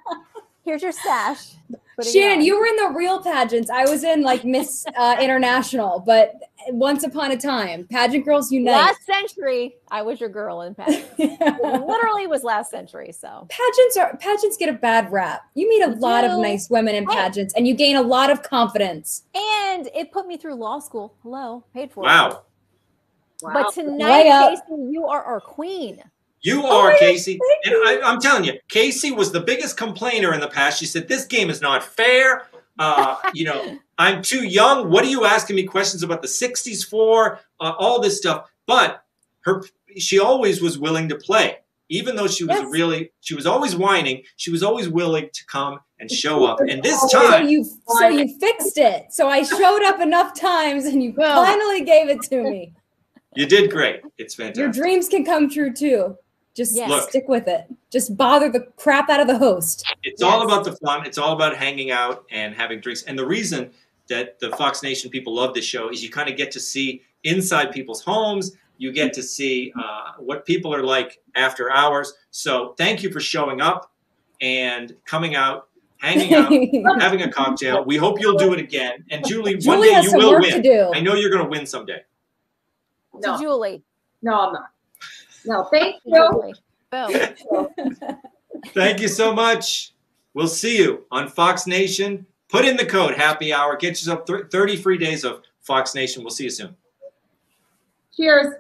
Here's your stash. Putting it Shannon, on. you were in the real pageants. I was in like Miss uh, International, but once upon a time, pageant girls unite. last century. I was your girl in pageants. Literally was last century. So pageants are pageants get a bad rap. You meet a lot of nice women in pageants, and you gain a lot of confidence. and it put me through law school. Hello, paid for it. Wow. But tonight, Layup. Kacie, you are our queen. You Oh are my God, Kacie. And I, I'm telling you, Kacie was the biggest complainer in the past. She said, This game is not fair. Uh, you know, I'm too young. What are you asking me questions about the 60s for? Uh, all this stuff. But her she always was willing to play. Even though she was Yes. really she was always whining, she was always willing to come and show up. And this So time you so you fixed it. So I showed up enough times, and you finally gave it to me. you did great. It's fantastic. Your dreams can come true too. Just Yes. Look. stick with it. Just bother the crap out of the host. It's all about the fun. It's all about hanging out and having drinks. And the reason that the Fox Nation people love this show is you kind of get to see inside people's homes. You get to see uh, what people are like after hours. So thank you for showing up and coming out, hanging out, having a cocktail. We hope you'll do it again. And Julie, one day has you some will work win. to do. I know you're going to win someday. To Julie. No, I'm not. No, thank you. Julie. Boom. Thank you so much. We'll see you on Fox Nation. Put in the code happy hour. Get yourself thir- 30 free days of Fox Nation. We'll see you soon. Cheers.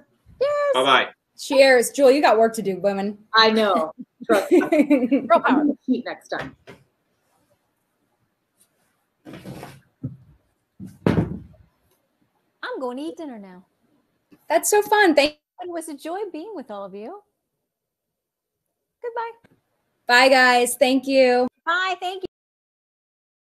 Bye bye. Cheers, Julie. You got work to do, women. I know. Trust me. Girl power. I'm gonna cheat next time. I'm going to eat dinner now. That's so fun. Thank. It was a joy being with all of you. Goodbye. Bye, guys. Thank you. Bye. Thank you.